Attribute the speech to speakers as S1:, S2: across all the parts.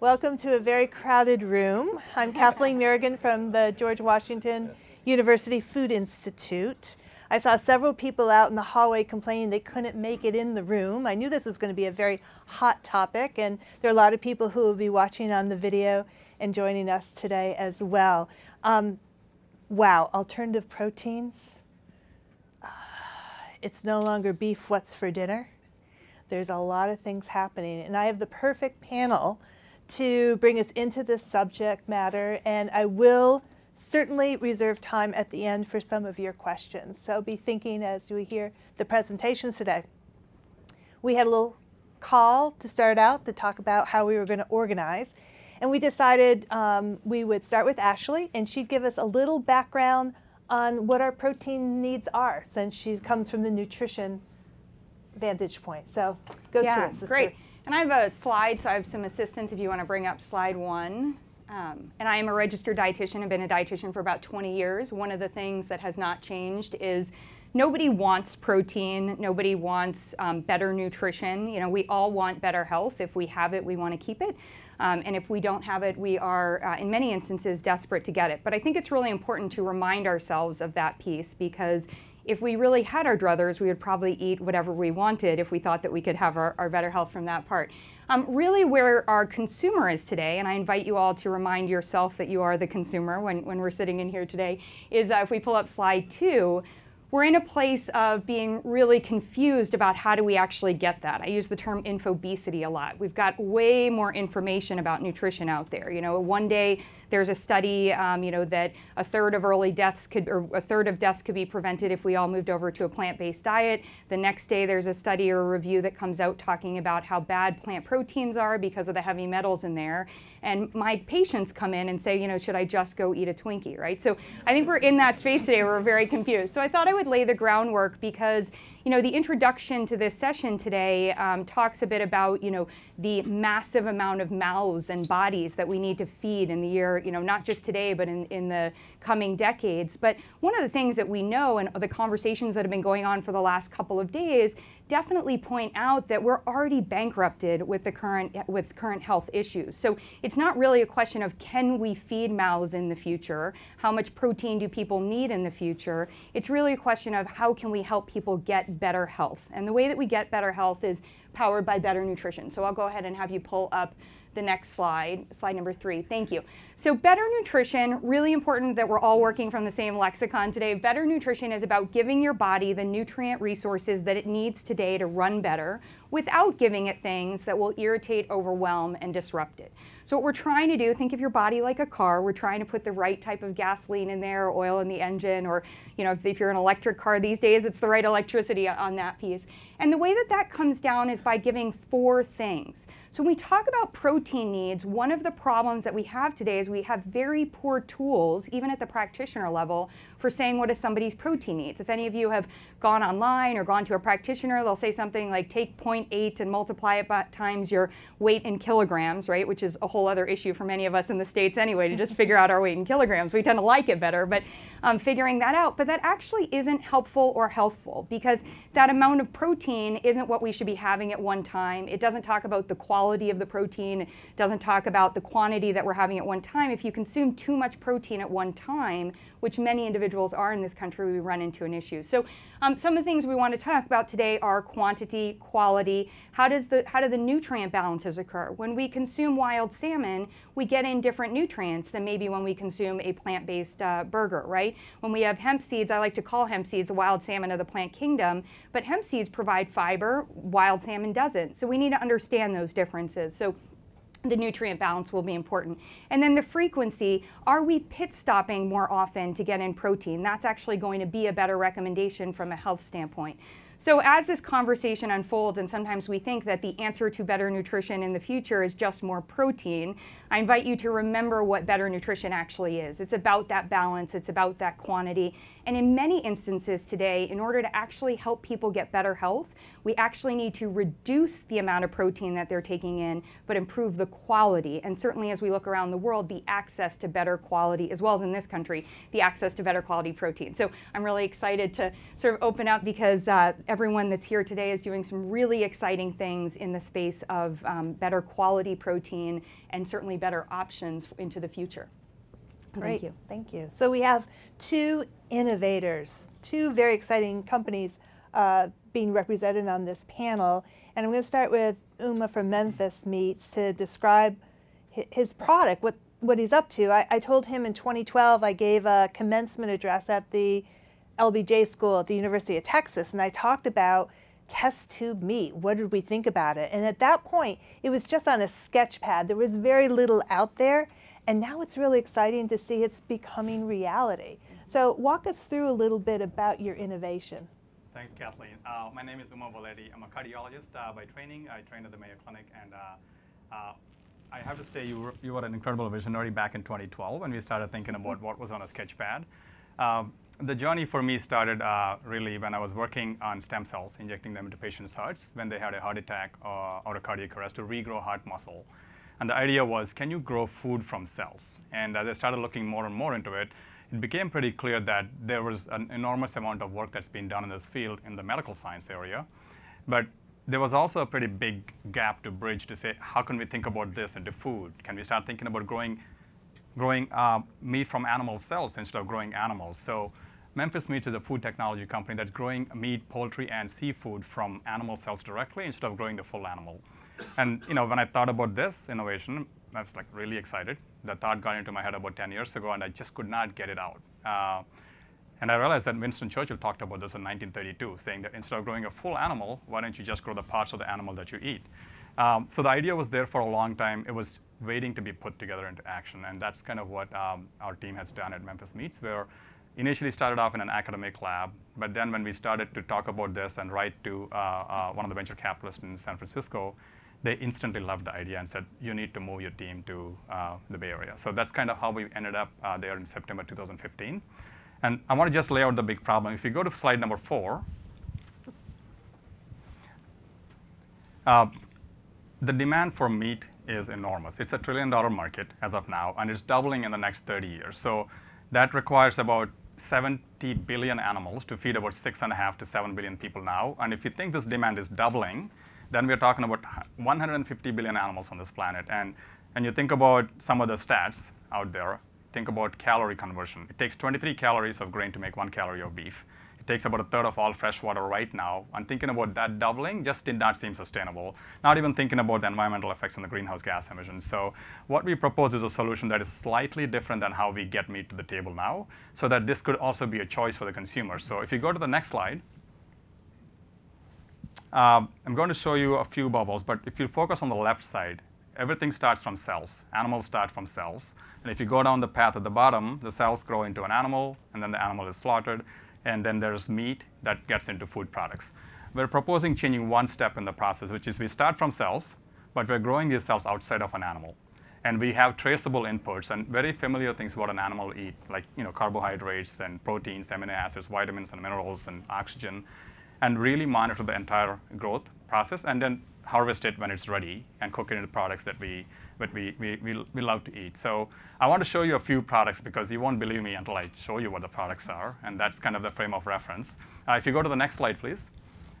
S1: Welcome to a very crowded room. I'm Kathleen Merrigan from the George Washington University Food Institute. I saw several people out in the hallway complaining they couldn't make it in the room. I knew this was going to be a very hot topic, and there are a lot of people who will be watching on the video and joining us today as well. Um, wow, alternative proteins. Uh, it's no longer beef, what's for dinner? There's a lot of things happening, and I have the perfect panel to bring us into this subject matter, and I will certainly reserve time at the end for some of your questions. So be thinking as we hear the presentations today. We had a little call to start out to talk about how we were going to organize. And we decided um, we would start with Ashley, and she'd give us a little background on what our protein needs are, since she comes from the nutrition vantage point. So go
S2: yeah,
S1: to it, sister.
S2: great. And I have a slide, so I have some assistance if you want to bring up slide one. Um, and I am a registered dietitian. I've been a dietitian for about 20 years. One of the things that has not changed is nobody wants protein. Nobody wants um, better nutrition. You know, we all want better health. If we have it, we want to keep it. Um, and if we don't have it, we are, uh, in many instances, desperate to get it. But I think it's really important to remind ourselves of that piece because if we really had our druthers, we would probably eat whatever we wanted if we thought that we could have our, our better health from that part. Um, really where our consumer is today, and I invite you all to remind yourself that you are the consumer when, when we're sitting in here today, is uh, if we pull up slide two, we're in a place of being really confused about how do we actually get that. I use the term infobesity a lot. We've got way more information about nutrition out there. You know, one day there's a study, um, you know, that a third of early deaths could, or a third of deaths could be prevented if we all moved over to a plant-based diet. The next day there's a study or a review that comes out talking about how bad plant proteins are because of the heavy metals in there. And my patients come in and say, you know, should I just go eat a Twinkie, right? So I think we're in that space today. We're very confused. So I thought I would lay the groundwork because you know, the introduction to this session today um, talks a bit about, you know, the massive amount of mouths and bodies that we need to feed in the year, you know, not just today, but in, in the coming decades. But one of the things that we know and the conversations that have been going on for the last couple of days definitely point out that we're already bankrupted with the current with current health issues. So it's not really a question of can we feed mouths in the future? How much protein do people need in the future? It's really a question of how can we help people get better health? And the way that we get better health is powered by better nutrition. So I'll go ahead and have you pull up the next slide, slide number three. Thank you. So better nutrition, really important that we're all working from the same lexicon today. Better nutrition is about giving your body the nutrient resources that it needs today to run better without giving it things that will irritate, overwhelm, and disrupt it. So what we're trying to do, think of your body like a car. We're trying to put the right type of gasoline in there, oil in the engine, or you know, if, if you're an electric car these days, it's the right electricity on that piece. And the way that that comes down is by giving four things. So when we talk about protein needs, one of the problems that we have today is we have very poor tools, even at the practitioner level, for saying what is somebody's protein needs. If any of you have gone online or gone to a practitioner, they'll say something like take 0.8 and multiply it by times your weight in kilograms, right? Which is a whole other issue for many of us in the States anyway, to just figure out our weight in kilograms. We tend to like it better, but um, figuring that out. But that actually isn't helpful or healthful because that amount of protein isn't what we should be having at one time. It doesn't talk about the quality of the protein. It doesn't talk about the quantity that we're having at one time. If you consume too much protein at one time, which many individuals are in this country, we run into an issue. So um, some of the things we want to talk about today are quantity, quality, how, does the, how do the nutrient balances occur? When we consume wild salmon, we get in different nutrients than maybe when we consume a plant-based uh, burger, right? When we have hemp seeds, I like to call hemp seeds the wild salmon of the plant kingdom, but hemp seeds provide fiber, wild salmon doesn't. So we need to understand those differences. So the nutrient balance will be important. And then the frequency, are we pit stopping more often to get in protein? That's actually going to be a better recommendation from a health standpoint. So as this conversation unfolds, and sometimes we think that the answer to better nutrition in the future is just more protein, I invite you to remember what better nutrition actually is. It's about that balance, it's about that quantity. And in many instances today, in order to actually help people get better health, we actually need to reduce the amount of protein that they're taking in, but improve the quality. And certainly as we look around the world, the access to better quality, as well as in this country, the access to better quality protein. So I'm really excited to sort of open up because uh, everyone that's here today is doing some really exciting things in the space of um, better quality protein and certainly better options into the future.
S1: Great.
S2: Thank you.
S1: Thank you. So we have two innovators, two very exciting companies uh, being represented on this panel. And I'm going to start with Uma from Memphis Meats to describe his product, what, what he's up to. I, I told him in 2012 I gave a commencement address at the LBJ school at the University of Texas, and I talked about test tube meat. What did we think about it? And at that point, it was just on a sketch pad. There was very little out there, and now it's really exciting to see it's becoming reality. So walk us through a little bit about your innovation.
S3: Thanks, Kathleen. Uh, my name is Uma Valeti. I'm a cardiologist uh, by training. I trained at the Mayo Clinic, and uh, uh, I have to say you were, you were an incredible visionary back in 2012 when we started thinking about what was on a sketch pad. Um, the journey for me started uh, really when I was working on stem cells, injecting them into patients' hearts when they had a heart attack or, or a cardiac arrest to regrow heart muscle. And the idea was, can you grow food from cells? And as I started looking more and more into it, it became pretty clear that there was an enormous amount of work that's been done in this field in the medical science area. But there was also a pretty big gap to bridge to say, how can we think about this into food? Can we start thinking about growing, growing uh, meat from animal cells instead of growing animals? So Memphis Meats is a food technology company that's growing meat, poultry, and seafood from animal cells directly instead of growing the full animal. And you know, when I thought about this innovation, I was like really excited. The thought got into my head about 10 years ago, and I just could not get it out. Uh, and I realized that Winston Churchill talked about this in 1932, saying that instead of growing a full animal, why don't you just grow the parts of the animal that you eat? Um, so the idea was there for a long time. It was waiting to be put together into action, and that's kind of what um, our team has done at Memphis Meats, where initially started off in an academic lab, but then when we started to talk about this and write to uh, uh, one of the venture capitalists in San Francisco, they instantly loved the idea and said, you need to move your team to uh, the Bay Area. So that's kind of how we ended up uh, there in September 2015. And I want to just lay out the big problem. If you go to slide number four, uh, the demand for meat is enormous. It's a trillion dollar market as of now, and it's doubling in the next 30 years. So that requires about 70 billion animals to feed about six and a half to seven billion people now. And if you think this demand is doubling, then we're talking about 150 billion animals on this planet. And, and you think about some of the stats out there, think about calorie conversion. It takes 23 calories of grain to make one calorie of beef takes about a third of all fresh water right now. And thinking about that doubling just did not seem sustainable. Not even thinking about the environmental effects and the greenhouse gas emissions. So what we propose is a solution that is slightly different than how we get meat to the table now, so that this could also be a choice for the consumer. So if you go to the next slide, uh, I'm going to show you a few bubbles, but if you focus on the left side, everything starts from cells. Animals start from cells. And if you go down the path at the bottom, the cells grow into an animal, and then the animal is slaughtered and then there's meat that gets into food products. We're proposing changing one step in the process, which is we start from cells, but we're growing these cells outside of an animal. And we have traceable inputs and very familiar things what an animal eat, like you know, carbohydrates and proteins, amino acids, vitamins and minerals and oxygen, and really monitor the entire growth process and then harvest it when it's ready and cook it into products that we but we, we, we, we love to eat. So I want to show you a few products because you won't believe me until I show you what the products are, and that's kind of the frame of reference. Uh, if you go to the next slide, please.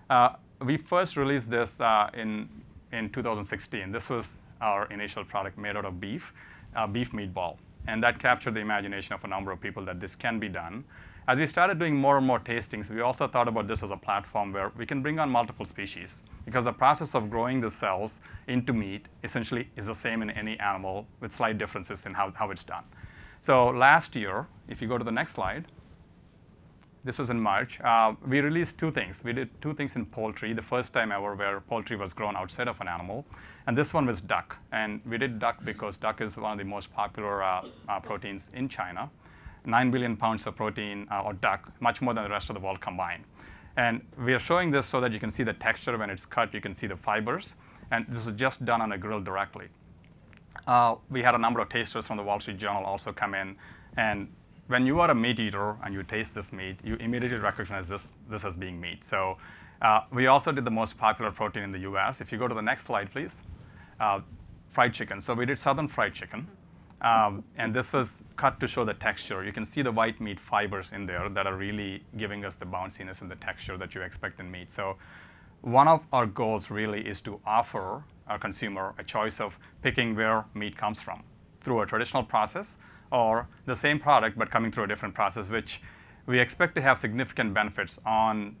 S3: Uh, we first released this uh, in, in 2016. This was our initial product made out of beef, uh, beef meatball. And that captured the imagination of a number of people that this can be done. As we started doing more and more tastings, we also thought about this as a platform where we can bring on multiple species because the process of growing the cells into meat essentially is the same in any animal with slight differences in how, how it's done. So last year, if you go to the next slide, this was in March, uh, we released two things. We did two things in poultry, the first time ever where poultry was grown outside of an animal. And this one was duck. And we did duck because duck is one of the most popular uh, uh, proteins in China. 9 billion pounds of protein uh, or duck, much more than the rest of the world combined. And we are showing this so that you can see the texture when it's cut, you can see the fibers. And this is just done on a grill directly. Uh, we had a number of tasters from the Wall Street Journal also come in. And when you are a meat eater and you taste this meat, you immediately recognize this, this as being meat. So uh, we also did the most popular protein in the US. If you go to the next slide, please. Uh, fried chicken. So we did southern fried chicken. Um, and this was cut to show the texture. You can see the white meat fibers in there that are really giving us the bounciness and the texture that you expect in meat. So one of our goals really is to offer our consumer a choice of picking where meat comes from through a traditional process or the same product but coming through a different process, which we expect to have significant benefits on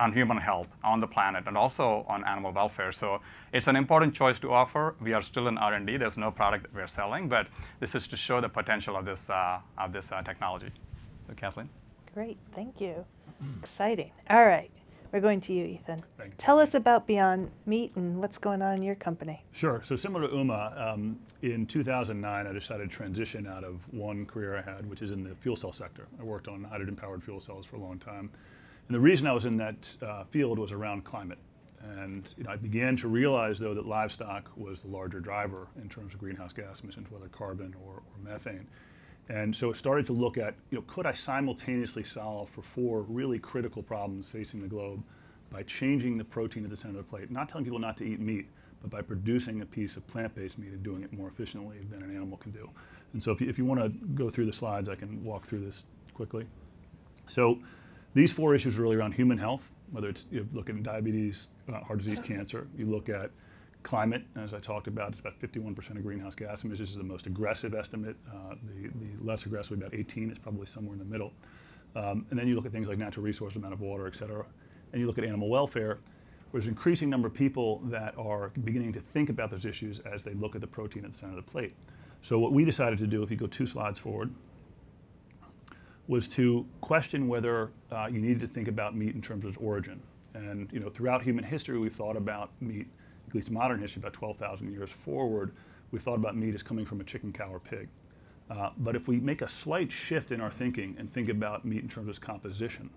S3: on human health, on the planet, and also on animal welfare. So it's an important choice to offer. We are still in R&D. There's no product that we're selling, but this is to show the potential of this, uh, of this uh, technology. So Kathleen?
S1: Great, thank you. Exciting. All right, we're going to you, Ethan.
S4: Thank you.
S1: Tell us about Beyond Meat and what's going on in your company.
S4: Sure. So similar to Uma, um, in 2009, I decided to transition out of one career I had, which is in the fuel cell sector. I worked on hydrogen-powered fuel cells for a long time. And the reason I was in that uh, field was around climate. And you know, I began to realize, though, that livestock was the larger driver in terms of greenhouse gas emissions, whether carbon or, or methane. And so it started to look at, you know, could I simultaneously solve for four really critical problems facing the globe by changing the protein at the center of the plate, not telling people not to eat meat, but by producing a piece of plant-based meat and doing it more efficiently than an animal can do. And so if you, if you want to go through the slides, I can walk through this quickly. So these four issues are really around human health, whether it's you look at diabetes, uh, heart disease, cancer. You look at climate, as I talked about, it's about 51% of greenhouse gas emissions. This is the most aggressive estimate. Uh, the, the less aggressive, about 18, is probably somewhere in the middle. Um, and then you look at things like natural resource, amount of water, et cetera. And you look at animal welfare, there's an increasing number of people that are beginning to think about those issues as they look at the protein at the center of the plate. So what we decided to do, if you go two slides forward, was to question whether uh, you needed to think about meat in terms of its origin. And you know, throughout human history, we've thought about meat, at least modern history, about 12,000 years forward, we've thought about meat as coming from a chicken, cow, or pig. Uh, but if we make a slight shift in our thinking and think about meat in terms of its composition,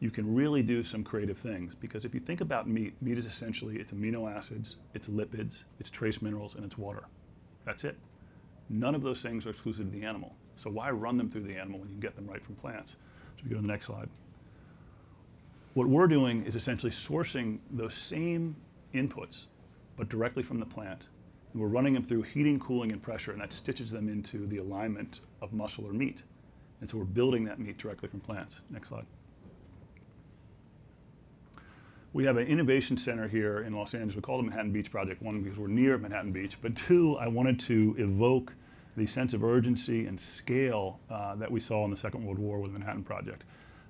S4: you can really do some creative things. Because if you think about meat, meat is essentially its amino acids, its lipids, its trace minerals, and its water. That's it. None of those things are exclusive to the animal. So why run them through the animal when you can get them right from plants? So we go to the next slide. What we're doing is essentially sourcing those same inputs, but directly from the plant. And we're running them through heating, cooling, and pressure, and that stitches them into the alignment of muscle or meat. And so we're building that meat directly from plants. Next slide. We have an innovation center here in Los Angeles. We call it the Manhattan Beach Project. One, because we're near Manhattan Beach, but two, I wanted to evoke the sense of urgency and scale uh, that we saw in the Second World War with the Manhattan Project.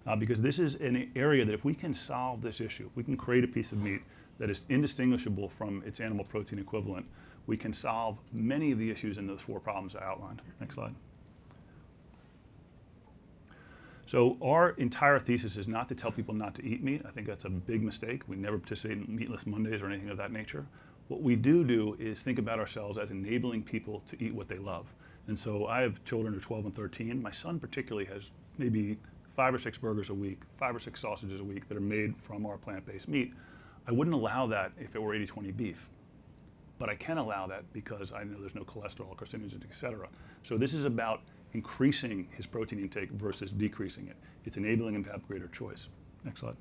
S4: Uh, because this is an area that if we can solve this issue, if we can create a piece of meat that is indistinguishable from its animal protein equivalent, we can solve many of the issues in those four problems I outlined. Next slide. So our entire thesis is not to tell people not to eat meat. I think that's a big mistake. We never participate in Meatless Mondays or anything of that nature. What we do do is think about ourselves as enabling people to eat what they love. And so I have children who are 12 and 13. My son particularly has maybe five or six burgers a week, five or six sausages a week that are made from our plant-based meat. I wouldn't allow that if it were 80-20 beef. But I can allow that because I know there's no cholesterol, carcinogens, et cetera. So this is about increasing his protein intake versus decreasing it. It's enabling him to have greater choice. Next slide.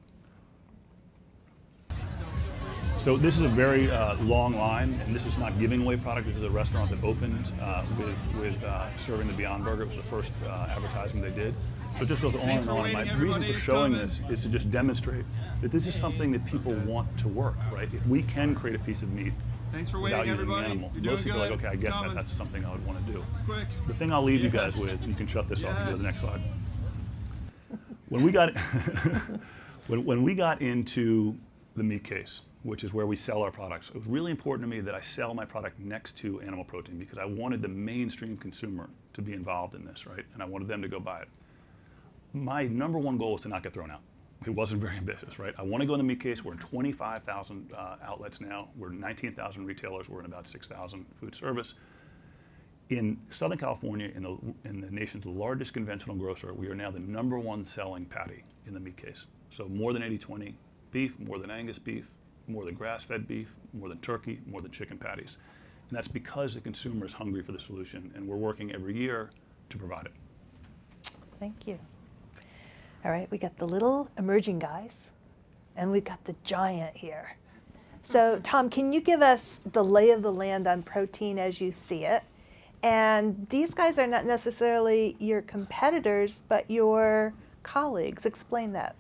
S4: So this is a very uh, long line, and this is not giving away product. This is a restaurant that opened uh, with, with uh, serving the Beyond Burger. It was the first uh, advertisement they did. So it just goes on and on. And my reason for showing this is to just demonstrate that this is something that people want to work, right? If we can create a piece of meat
S5: Thanks for
S4: without
S5: waiting,
S4: using
S5: everybody.
S4: the animal.
S5: You're doing
S4: Most people are like, okay, I get that. That's something I would want to do.
S5: It's quick.
S4: The thing I'll leave you guys with, you can shut this off and go to the next slide. When we got when, when we got into the meat case, which is where we sell our products, it was really important to me that I sell my product next to animal protein because I wanted the mainstream consumer to be involved in this, right? And I wanted them to go buy it. My number one goal was to not get thrown out. It wasn't very ambitious, right? I want to go in the meat case. We're in 25,000 uh, outlets now. We're in 19,000 retailers. We're in about 6,000 food service. In Southern California, in the, in the nation's largest conventional grocer, we are now the number one selling patty in the meat case. So more than 80-20 beef, more than Angus beef, more than grass-fed beef, more than turkey, more than chicken patties. And that's because the consumer is hungry for the solution, and we're working every year to provide it.
S1: Thank you. All right, we got the little emerging guys, and we've got the giant here. So, Tom, can you give us the lay of the land on protein as you see it? And these guys are not necessarily your competitors, but your colleagues. Explain that.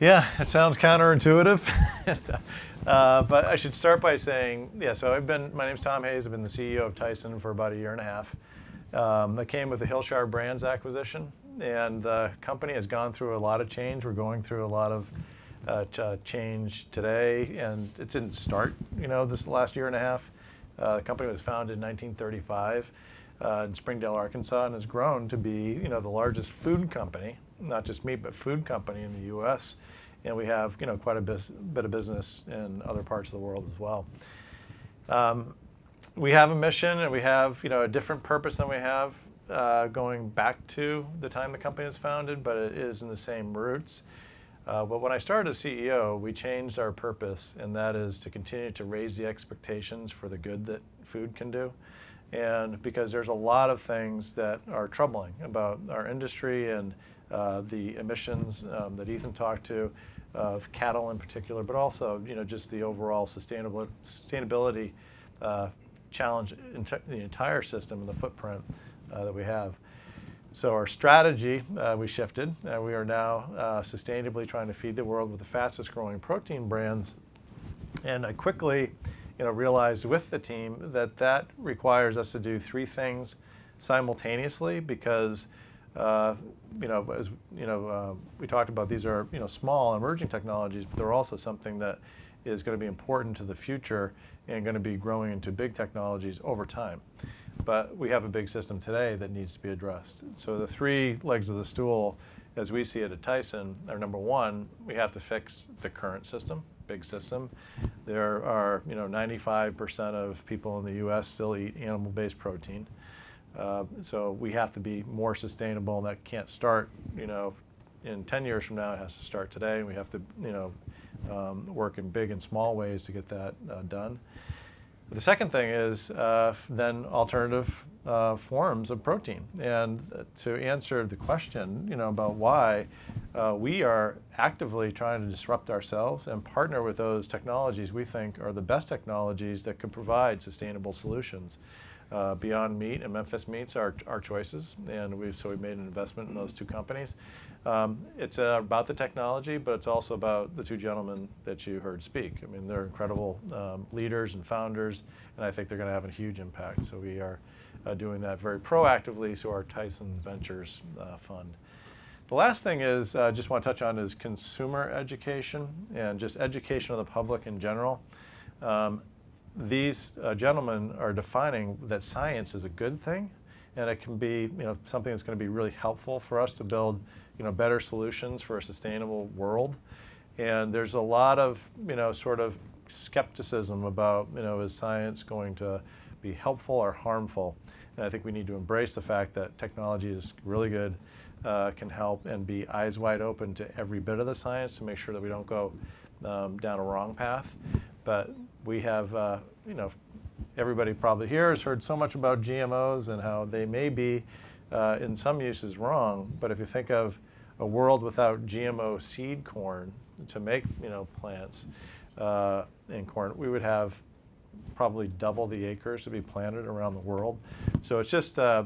S5: Yeah, it sounds counterintuitive. uh, but I should start by saying, yeah, so I've been, my name's Tom Hayes. I've been the CEO of Tyson for about a year and a half. Um, that came with the Hillshire Brands acquisition. And the company has gone through a lot of change. We're going through a lot of uh, uh change today. And it didn't start, you know, this last year and a half. Uh, the company was founded in 1935 uh, in Springdale, Arkansas, and has grown to be, you know, the largest food company, not just meat, but food company in the U.S. And we have, you know, quite a bit, bit of business in other parts of the world as well. Um, we have a mission, and we have, you know, a different purpose than we have uh, going back to the time the company was founded, but it is in the same roots. Uh, but when I started as CEO, we changed our purpose, and that is to continue to raise the expectations for the good that food can do. And because there's a lot of things that are troubling about our industry and uh, the emissions um, that Ethan talked to, of cattle in particular, but also you know just the overall sustainable sustainability uh, challenge in the entire system and the footprint uh, that we have. So our strategy, uh, we shifted. Uh, we are now sustainably trying to feed the world with the fastest growing protein brands. And I quickly you know, realized with the team that that requires us to do three things simultaneously because uh, you know, as you know, uh, we talked about these are you know small emerging technologies, but they're also something that is going to be important to the future and going to be growing into big technologies over time. But we have a big system today that needs to be addressed. So the three legs of the stool, as we see it at Tyson, are number one, we have to fix the current system, big system. There are, you know, 95% of people in the U.S. still eat animal-based protein. Uh, so we have to be more sustainable, that can't start, you know, in 10 years from now. It has to start today, we have to, you know, um, work in big and small ways to get that uh, done. The second thing is uh, then alternative uh, forms of protein. And to answer the question, you know, about why uh, we are actively trying to disrupt ourselves and partner with those technologies we think are the best technologies that can provide sustainable solutions. Uh, Beyond Meat and Memphis Meats are our choices, and we've so we made an investment in those two companies. Um, it's uh, about the technology, but it's also about the two gentlemen that you heard speak. I mean, they're incredible um, leaders and founders, and I think they're going to have a huge impact. So we are uh, doing that very proactively through our Tyson Ventures uh, fund. The last thing is, I uh, just want to touch on is consumer education and just education of the public in general. Um, these uh, gentlemen are defining that science is a good thing, and it can be you know something that's going to be really helpful for us to build you know, better solutions for a sustainable world. And there's a lot of, you know, sort of skepticism about, you know, is science going to be helpful or harmful? And I think we need to embrace the fact that technology is really good, uh, can help, and be eyes wide open to every bit of the science to make sure that we don't go um, down a wrong path. But we have, uh, you know, everybody probably here has heard so much about GMOs and how they may be uh, in some uses wrong, but if you think of a world without GMO seed corn to make you know plants uh, in corn, we would have probably double the acres to be planted around the world. So it's just uh,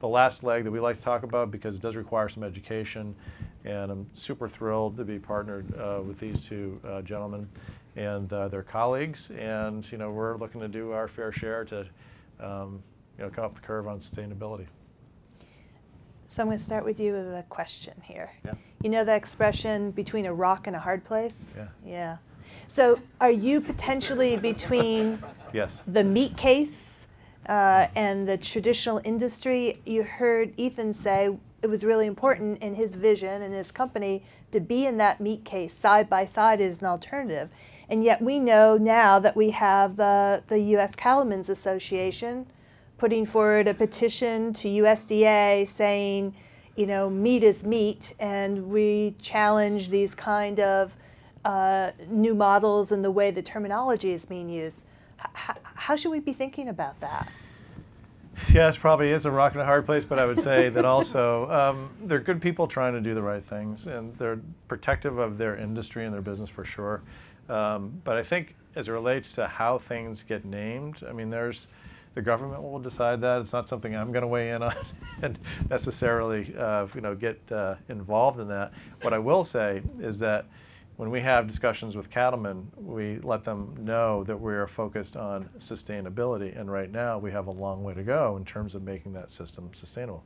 S5: the last leg that we like to talk about because it does require some education. And I'm super thrilled to be partnered uh, with these two uh, gentlemen and uh, their colleagues. And you know we're looking to do our fair share to um, you know come up the curve on sustainability.
S1: So I'm going to start with you with a question here.
S5: Yeah.
S1: You know the expression between a rock and a hard place?
S5: Yeah.
S1: Yeah. So are you potentially between
S5: yes.
S1: the meat case uh, and the traditional industry? You heard Ethan say it was really important in his vision and his company to be in that meat case side by side as an alternative. And yet we know now that we have the, the U.S. Cattlemen's Association putting forward a petition to USDA saying, you know, meat is meat, and we challenge these kind of uh, new models and the way the terminology is being used. H how should we be thinking about that?
S5: Yes, probably is a rock and a hard place, but I would say that also um, they're good people trying to do the right things, and they're protective of their industry and their business for sure. Um, but I think as it relates to how things get named, I mean, there's The government will decide that. It's not something I'm going to weigh in on and necessarily, uh, you know, get uh, involved in that. What I will say is that when we have discussions with cattlemen, we let them know that we are focused on sustainability. And right now, we have a long way to go in terms of making that system sustainable.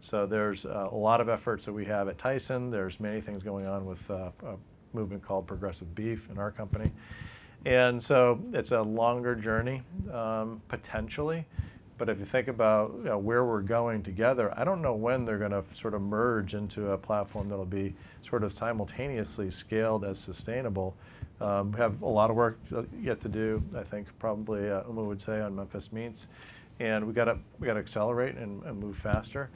S5: So there's uh, a lot of efforts that we have at Tyson. There's many things going on with uh, a movement called Progressive Beef in our company. And so it's a longer journey, um, potentially. But if you think about you know, where we're going together, I don't know when they're going to sort of merge into a platform that'll be sort of simultaneously scaled as sustainable. Um, we have a lot of work yet to do. I think probably uh, Uma would say on Memphis Meats, and we got to we got to accelerate and, and move faster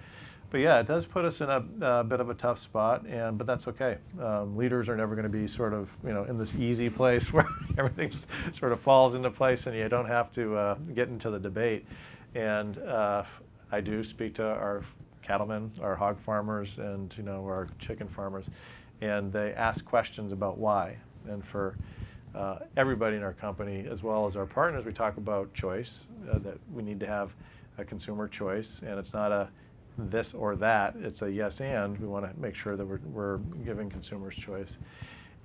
S5: but yeah, it does put us in a, a, bit of a tough spot, and but that's okay. Um, leaders are never going to be sort of you know in this easy place where everything just sort of falls into place, and you don't have to uh, get into the debate. And uh, I do speak to our cattlemen, our hog farmers, and you know our chicken farmers, and they ask questions about why. And for uh, everybody in our company, as well as our partners, we talk about choice. Uh, that we need to have a consumer choice, and it's not a this or that. It's a yes and. We want to make sure that we're, we're giving consumers choice.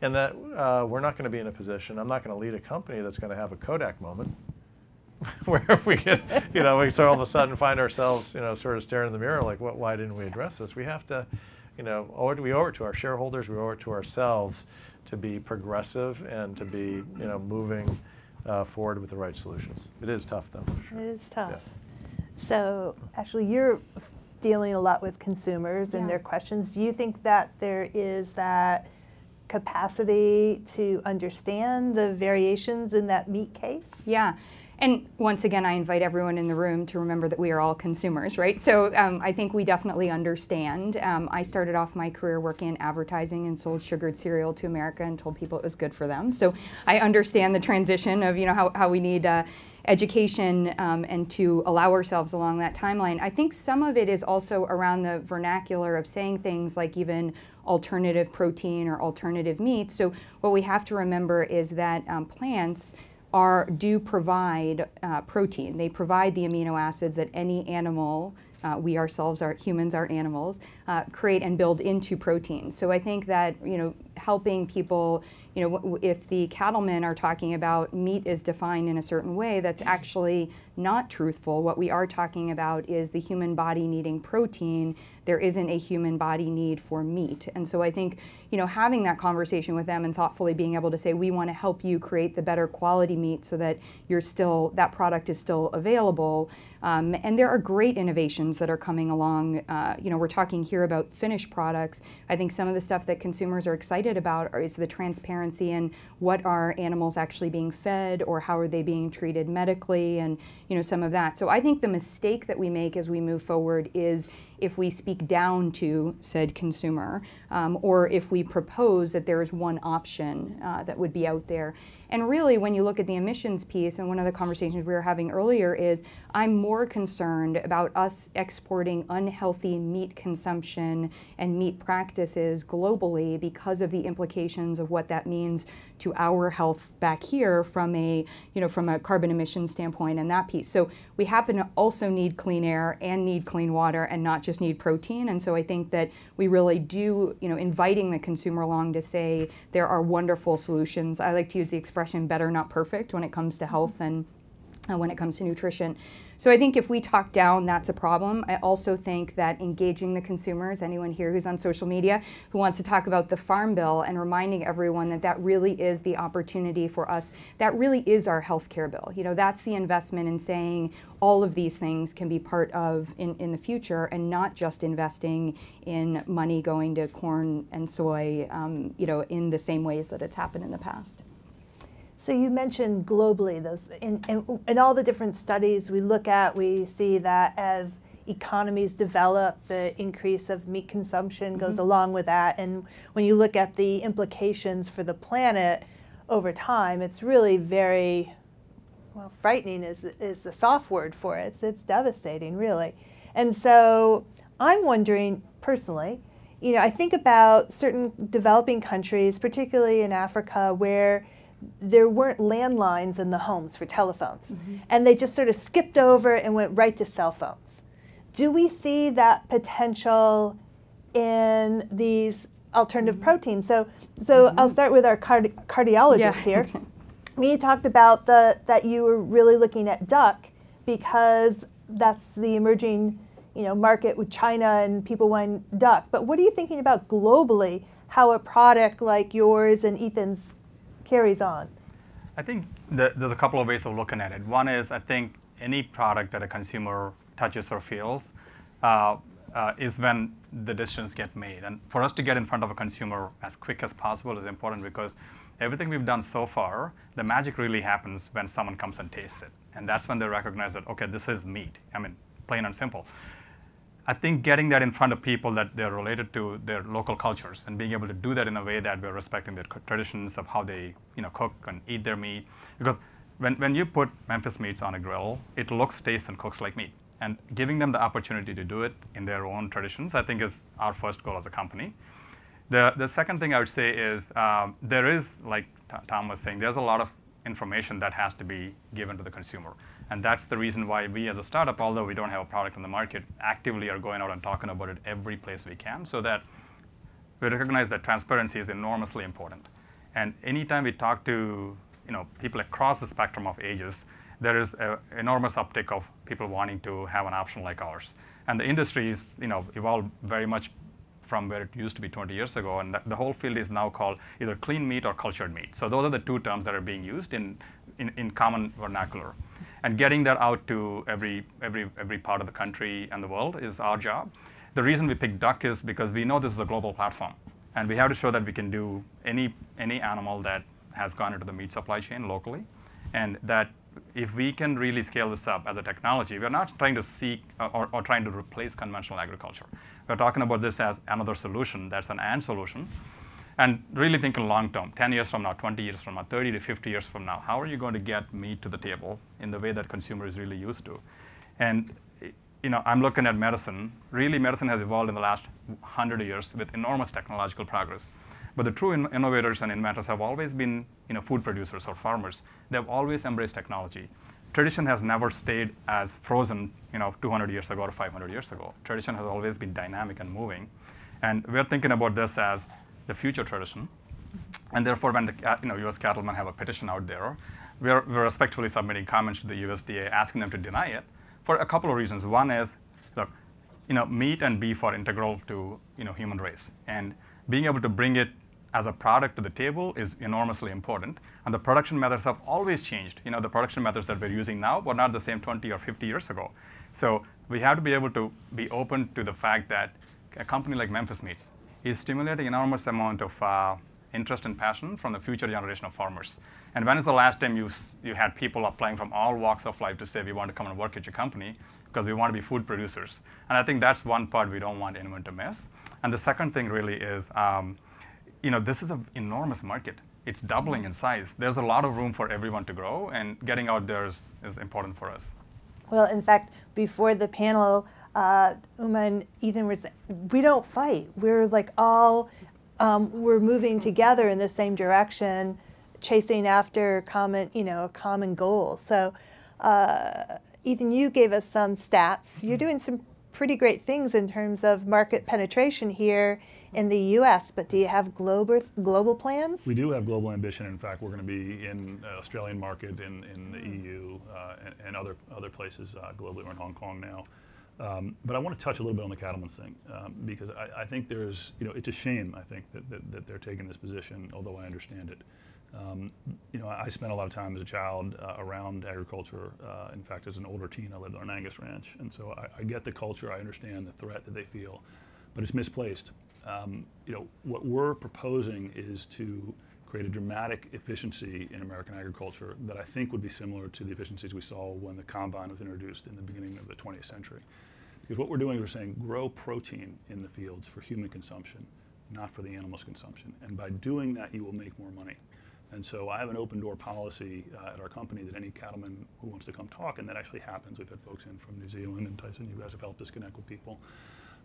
S5: And that uh, we're not going to be in a position, I'm not going to lead a company that's going to have a Kodak moment where we get, you know, we sort of all of a sudden find ourselves, you know, sort of staring in the mirror like, what, why didn't we address this? We have to, you know, owe it, we owe it to our shareholders, we owe it to ourselves to be progressive and to be, you know, moving uh, forward with the right solutions. It is tough, though. Sure.
S1: It is tough. Yeah. So, Ashley, you're dealing a lot with consumers and their questions. Do you think that there is that capacity to understand the variations in that meat case?
S2: Yeah. And once again, I invite everyone in the room to remember that we are all consumers, right? So um, I think we definitely understand. Um, I started off my career working in advertising and sold sugared cereal to America and told people it was good for them. So I understand the transition of you know how, how we need uh, education um, and to allow ourselves along that timeline. I think some of it is also around the vernacular of saying things like even alternative protein or alternative meat. So what we have to remember is that um, plants are do provide uh, protein. They provide the amino acids that any animal uh, we ourselves are humans are animals uh, create and build into protein so i think that you know helping people you know, if the cattlemen are talking about meat is defined in a certain way, that's actually not truthful. What we are talking about is the human body needing protein. There isn't a human body need for meat. And so I think, you know, having that conversation with them and thoughtfully being able to say, we want to help you create the better quality meat so that you're still, that product is still available. Um, and there are great innovations that are coming along. Uh, you know, we're talking here about finished products. I think some of the stuff that consumers are excited about is the transparency in what are animals actually being fed or how are they being treated medically and, you know, some of that. So I think the mistake that we make as we move forward is if we speak down to said consumer, um, or if we propose that there is one option uh, that would be out there. And really, when you look at the emissions piece, and one of the conversations we were having earlier is, I'm more concerned about us exporting unhealthy meat consumption and meat practices globally because of the implications of what that means to our health back here from a, you know, from a carbon emission standpoint and that piece. So we happen to also need clean air and need clean water and not just need protein. And so I think that we really do, you know, inviting the consumer along to say there are wonderful solutions. I like to use the expression better, not perfect when it comes to health and uh, when it comes to nutrition. So I think if we talk down, that's a problem. I also think that engaging the consumers, anyone here who's on social media who wants to talk about the Farm Bill and reminding everyone that that really is the opportunity for us, that really is our health care bill. You know, that's the investment in saying all of these things can be part of in, in the future and not just investing in money going to corn and soy, um, you know, in the same ways that it's happened in the past.
S1: So you mentioned globally those in, in, in, all the different studies we look at, we see that as economies develop, the increase of meat consumption mm -hmm. goes along with that. And when you look at the implications for the planet over time, it's really very well frightening is is the soft word for it. It's, it's devastating, really. And so I'm wondering personally, you know, I think about certain developing countries, particularly in Africa, where there weren't landlines in the homes for telephones. Mm-hmm. And they just sort of skipped over and went right to cell phones. Do we see that potential in these alternative mm-hmm. proteins? So, so mm-hmm. I'll start with our cardi- cardiologist yeah. here. we talked about the that you were really looking at duck because that's the emerging you know market with China and people want duck. But what are you thinking about globally? How a product like yours and Ethan's carries on?
S3: I think there's a couple of ways of looking at it. One is I think any product that a consumer touches or feels uh, uh, is when the decisions get made. And for us to get in front of a consumer as quick as possible is important because everything we've done so far, the magic really happens when someone comes and tastes it. And that's when they recognize that, okay, this is meat. I mean, plain and simple. I think getting that in front of people that they're related to their local cultures and being able to do that in a way that we're respecting their traditions of how they you know, cook and eat their meat. Because when, when you put Memphis meats on a grill, it looks, tastes, and cooks like meat. And giving them the opportunity to do it in their own traditions, I think, is our first goal as a company. The, the second thing I would say is um, there is, like Tom was saying, there's a lot of information that has to be given to the consumer. And that's the reason why we as a startup, although we don't have a product on the market, actively are going out and talking about it every place we can so that we recognize that transparency is enormously important. And anytime we talk to you know, people across the spectrum of ages, there is an enormous uptick of people wanting to have an option like ours. And the industry is you know, evolved very much from where it used to be 20 years ago. And the whole field is now called either clean meat or cultured meat. So those are the two terms that are being used in, in, in common vernacular. And getting that out to every, every, every part of the country and the world is our job. The reason we picked duck is because we know this is a global platform. And we have to show that we can do any, any animal that has gone into the meat supply chain locally. And that if we can really scale this up as a technology, we're not trying to seek uh, or, or trying to replace conventional agriculture. We're talking about this as another solution that's an and solution. And really thinking long term 10 years from now 20 years from now 30 to 50 years from now how are you going to get meat to the table in the way that consumer is really used to? And you know i'm looking at medicine. Really medicine has evolved in the last 100 years with enormous technological progress but the true in innovators and inventors have always been you know, food producers or farmers they've always embraced technology tradition has never stayed as frozen you know 200 years ago or 500 years ago tradition has always been dynamic and moving and we're thinking about this as the future tradition. And therefore, when the you know, U.S. cattlemen have a petition out there, we're, we're respectfully submitting comments to the USDA asking them to deny it for a couple of reasons. One is, look, you know, meat and beef are integral to you know, human race. And being able to bring it as a product to the table is enormously important. And the production methods have always changed. You know, the production methods that we're using now were not the same 20 or 50 years ago. So we have to be able to be open to the fact that a company like Memphis Meats is stimulating enormous amount of uh, interest and passion from the future generation of farmers. And when is the last time you, you had people applying from all walks of life to say, we want to come and work at your company because we want to be food producers? And I think that's one part we don't want anyone to miss. And the second thing really is, um, you know, this is an enormous market. It's doubling in size. There's a lot of room for everyone to grow, and getting out there is, is important for us.
S1: Well, in fact, before the panel, uh, Uma and Ethan were saying, we don't fight. We're like all, um, we're moving together in the same direction, chasing after common, you know, a common goal. So, uh, Ethan, you gave us some stats. You're doing some pretty great things in terms of market penetration here in the U.S. But do you have global global plans?
S4: We do have global ambition. In fact, we're going to be in the Australian market, in, in the EU, uh, and, and, other other places uh, globally. We're in Hong Kong now. Um, but I want to touch a little bit on the cattlemen's thing um, because I, I, think there's, you know, it's a shame, I think, that, that, that they're taking this position, although I understand it. Um, you know, I spent a lot of time as a child uh, around agriculture. Uh, in fact, as an older teen, I lived on an Angus ranch. And so I, I, get the culture, I understand the threat that they feel, but it's misplaced. Um, you know, what we're proposing is to create a dramatic efficiency in American agriculture that I think would be similar to the efficiencies we saw when the combine was introduced in the beginning of the 20th century. Because what we're doing is we're saying grow protein in the fields for human consumption, not for the animal's consumption. And by doing that, you will make more money. And so I have an open door policy uh, at our company that any cattleman who wants to come talk, and that actually happens. We've had folks in from New Zealand and Tyson, you guys have helped us connect with people.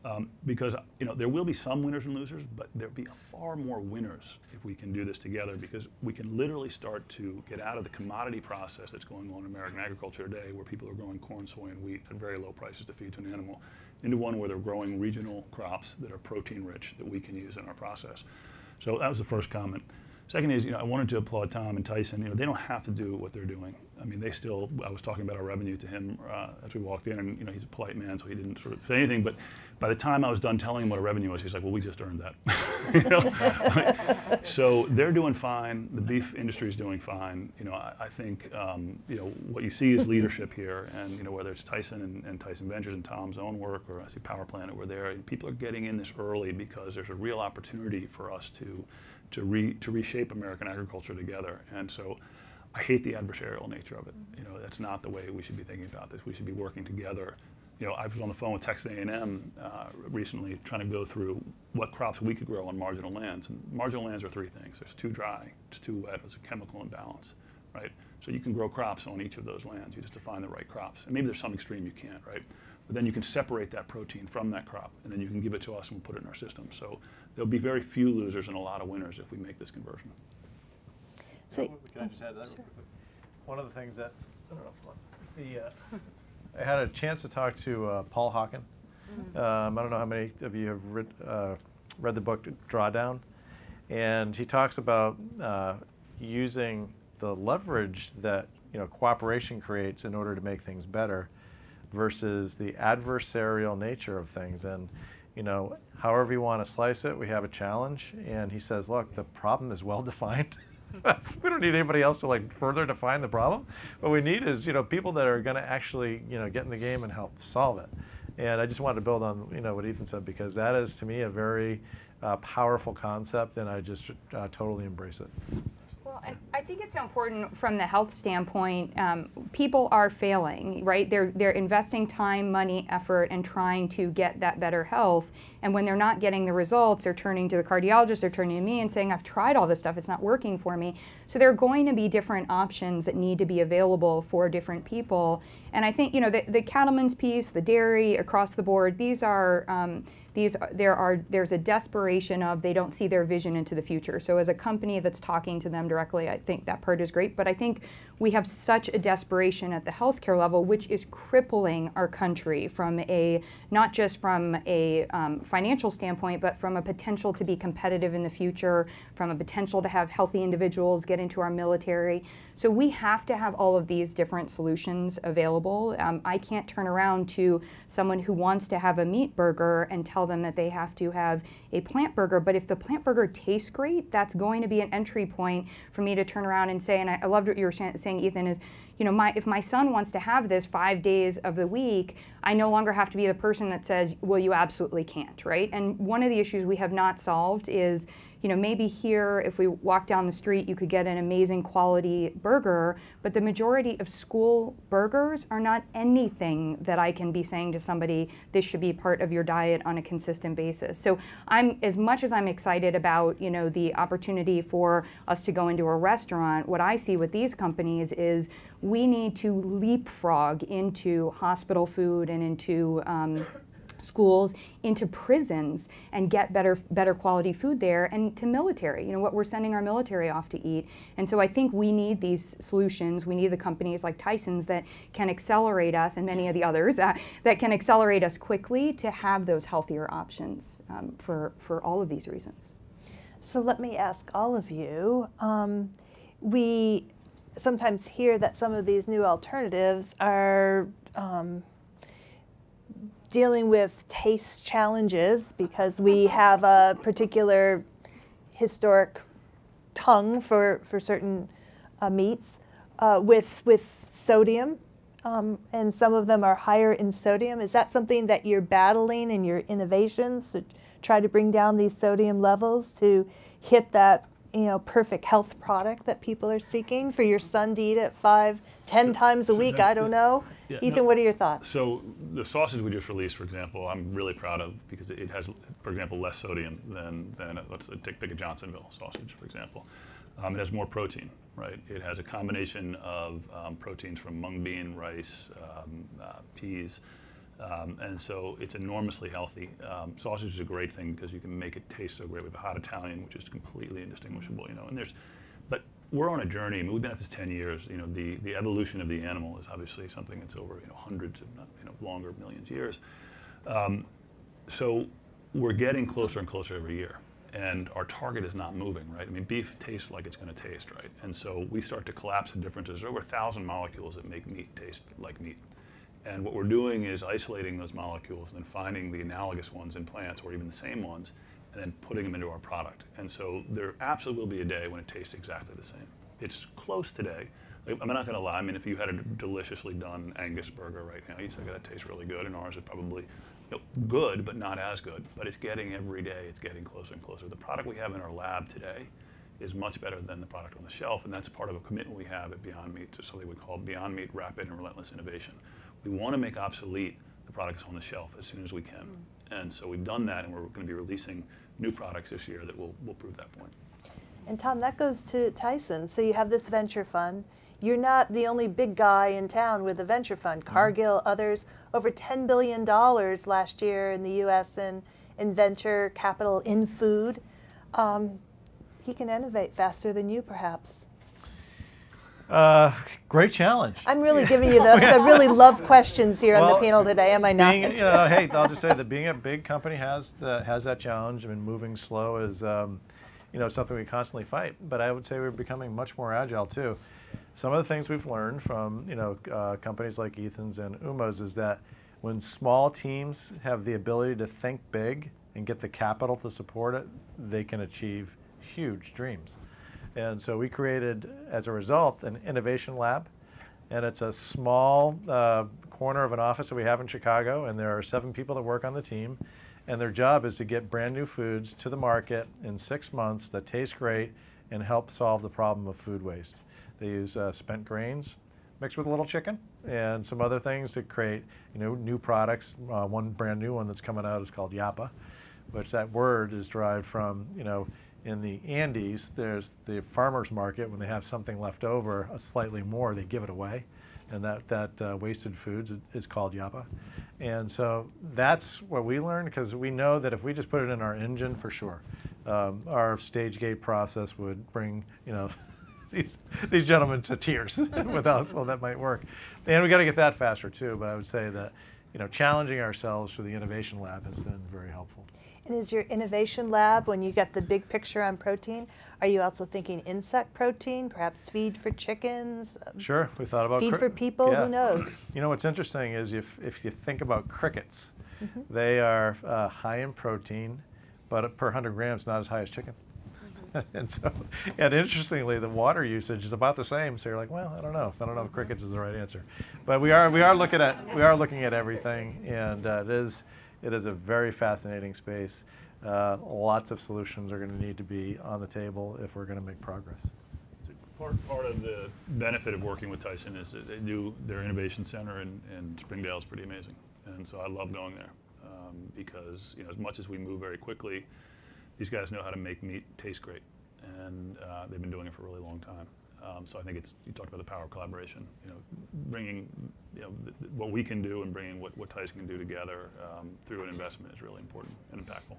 S4: Um, because you know there will be some winners and losers, but there'll be far more winners if we can do this together. Because we can literally start to get out of the commodity process that's going on in American agriculture today, where people are growing corn, soy, and wheat at very low prices to feed to an animal, into one where they're growing regional crops that are protein rich that we can use in our process. So that was the first comment. Second is, you know, I wanted to applaud Tom and Tyson. You know, they don't have to do what they're doing. I mean, they still. I was talking about our revenue to him uh, as we walked in, and you know, he's a polite man, so he didn't sort of say anything. But by the time I was done telling him what a revenue was, he's like, "Well, we just earned that." so they're doing fine. The beef industry is doing fine. You know, I, I think um, you know what you see is leadership here, and you know whether it's Tyson and, and Tyson Ventures and Tom's own work, or I see Power Planet, we're there. People are getting in this early because there's a real opportunity for us to to, re, to reshape American agriculture together. And so I hate the adversarial nature of it. You know, that's not the way we should be thinking about this. We should be working together. You know, I was on the phone with Texas A&M uh, recently trying to go through what crops we could grow on marginal lands. And marginal lands are three things. There's too dry, it's too wet, it's a chemical imbalance, right? So you can grow crops on each of those lands. You just define the right crops. And maybe there's some extreme you can't, right? But then you can separate that protein from that crop, and then you can give it to us and we'll put it in our system. So there'll be very few losers and a lot of winners if we make this conversion.
S1: So,
S5: Can I just add to that real quick? One of the things that, I don't know if the, uh, I had a chance to talk to uh, Paul Hawken. Um, I don't know how many of you have read, uh, read the book Drawdown, and he talks about uh, using the leverage that you know cooperation creates in order to make things better, versus the adversarial nature of things. And you know, however you want to slice it, we have a challenge. And he says, look, the problem is well defined. we don't need anybody else to like further define the problem. What we need is you know people that are going to actually you know get in the game and help solve it. And I just wanted to build on you know what Ethan said because that is to me a very uh, powerful concept, and I just uh, totally embrace it.
S2: I, think it's so important from the health standpoint. Um, people are failing, right? They're they're investing time, money, effort, and trying to get that better health. And when they're not getting the results, they're turning to the cardiologist, they're turning to me and saying, "I've tried all this stuff; it's not working for me." So there are going to be different options that need to be available for different people. And I think you know the, the cattlemen's piece, the dairy, across the board. These are um, these there are there's a desperation of they don't see their vision into the future. So as a company that's talking to them directly, I think that part is great. But I think we have such a desperation at the healthcare level, which is crippling our country from a not just from a um, financial standpoint, but from a potential to be competitive in the future, from a potential to have healthy individuals get into our military. So we have to have all of these different solutions available. Um, I can't turn around to someone who wants to have a meat burger and tell them that they have to have a plant burger. But if the plant burger tastes great, that's going to be an entry point for me to turn around and say, and I, I loved what you were saying, Ethan, is you know, my, if my son wants to have this five days of the week, I no longer have to be the person that says, well, you absolutely can't, right? And one of the issues we have not solved is you know, maybe here, if we walk down the street, you could get an amazing quality burger, but the majority of school burgers are not anything that I can be saying to somebody, this should be part of your diet on a consistent basis. So I'm, as much as I'm excited about, you know, the opportunity for us to go into a restaurant, what I see with these companies is we need to leapfrog into hospital food and into um, schools into prisons and get better better quality food there and to military you know what we're sending our military off to eat. And so i think we need these solutions. We need the companies like tyson's that can accelerate us and many of the others uh, that can accelerate us quickly to have those healthier options um, for for all of these reasons.
S1: So let me ask all of you um, we sometimes hear that some of these new alternatives are um, dealing with taste challenges because we have a particular historic tongue for, for certain uh, meats uh, with, with sodium. Um, and some of them are higher in sodium. Is that something that you're battling in your innovations to try to bring down these sodium levels to hit that you know perfect health product that people are seeking for your son to eat it five, ten times a week? I don't know. Yeah, Ethan, no, what are your thoughts?
S4: So the sausage we just released, for example, I'm really proud of because it has, for example, less sodium than, than let's take, pick a Johnsonville sausage, for example. Um, it has more protein, right? It has a combination of um, proteins from mung bean, rice, um, uh, peas, Um, and so it's enormously healthy. Um, sausage is a great thing because you can make it taste so great. We have hot Italian, which is completely indistinguishable, you know. And there's, but we're on a journey. I mean, we've been at this 10 years. You know, the, the evolution of the animal is obviously something that's over you know hundreds, if not you know longer, millions of years. Um, so we're getting closer and closer every year and our target is not moving, right? I mean, beef tastes like it's going to taste, right? And so we start to collapse the differences. There are over a thousand molecules that make meat taste like meat. And what we're doing is isolating those molecules and then finding the analogous ones in plants or even the same ones and then putting them into our product. And so there absolutely will be a day when it tastes exactly the same. It's close today. I'm not going to lie. I mean, if you had a deliciously done Angus burger right now, you'd say that tastes really good, and ours is probably you know, good, but not as good. But it's getting every day, it's getting closer and closer. The product we have in our lab today is much better than the product on the shelf, and that's part of a commitment we have at Beyond Meat to something we call Beyond Meat Rapid and Relentless Innovation. We want to make obsolete the products on the shelf as soon as we can. Mm. And so we've done that, and we're going to be releasing new products this year that will, will prove that point.
S1: And Tom, that goes to Tyson. So you have this venture fund you're not the only big guy in town with a venture fund. Mm-hmm. Cargill, others, over $10 billion last year in the US in, in venture capital in food. Um, he can innovate faster than you, perhaps.
S5: Uh, great challenge.
S1: I'm really giving you the, the really love questions here well, on the panel today, am I not?
S5: Being, you know, hey, I'll just say that being a big company has the, has that challenge. I mean, moving slow is, um, you know, something we constantly fight. But I would say we're becoming much more agile too. Some of the things we've learned from you know uh, companies like Ethan's and Uma's is that when small teams have the ability to think big and get the capital to support it, they can achieve huge dreams. And so we created, as a result, an innovation lab. And it's a small uh, corner of an office that we have in Chicago. And there are seven people that work on the team. And their job is to get brand new foods to the market in six months that taste great and help solve the problem of food waste. They use uh, spent grains mixed with a little chicken and some other things to create you know new products. Uh, one brand new one that's coming out is called Yappah, which that word is derived from you know in the Andes there's the farmers market when they have something left over a slightly more they give it away and that, that uh, wasted foods is called Yapa. And so that's what we learned because we know that if we just put it in our engine for sure, um, our stage gate process would bring, you know, these, these gentlemen to tears with us, so that might work. And we got to get that faster too. But I would say that you know challenging ourselves through the innovation lab has been very helpful.
S1: Is your innovation lab when you get the big picture on protein? Are you also thinking insect protein, perhaps feed for chickens?
S5: Sure, we thought about
S1: feed for people.
S5: Yeah.
S1: Who knows?
S5: You know what's interesting is if if you think about crickets, mm-hmm. they are uh, high in protein, but per 100 grams not as high as chicken. and so, and interestingly, the water usage is about the same. So you're like, well, I don't know. If I don't know if crickets is the right answer, but we are we are looking at we are looking at everything, and uh, it is it is a very fascinating space. Uh, lots of solutions are going to need to be on the table if we're going to make progress.
S4: Part, part of the benefit of working with Tyson is that they do their innovation center in, in Springdale is pretty amazing, and so I love going there um, because you know as much as we move very quickly these guys know how to make meat taste great, and uh, they've been doing it for a really long time. Um, so I think it's you talked about the power of collaboration. You know, bringing you know th- what we can do and bringing what, what Tyson can do together um, through an investment is really important and impactful.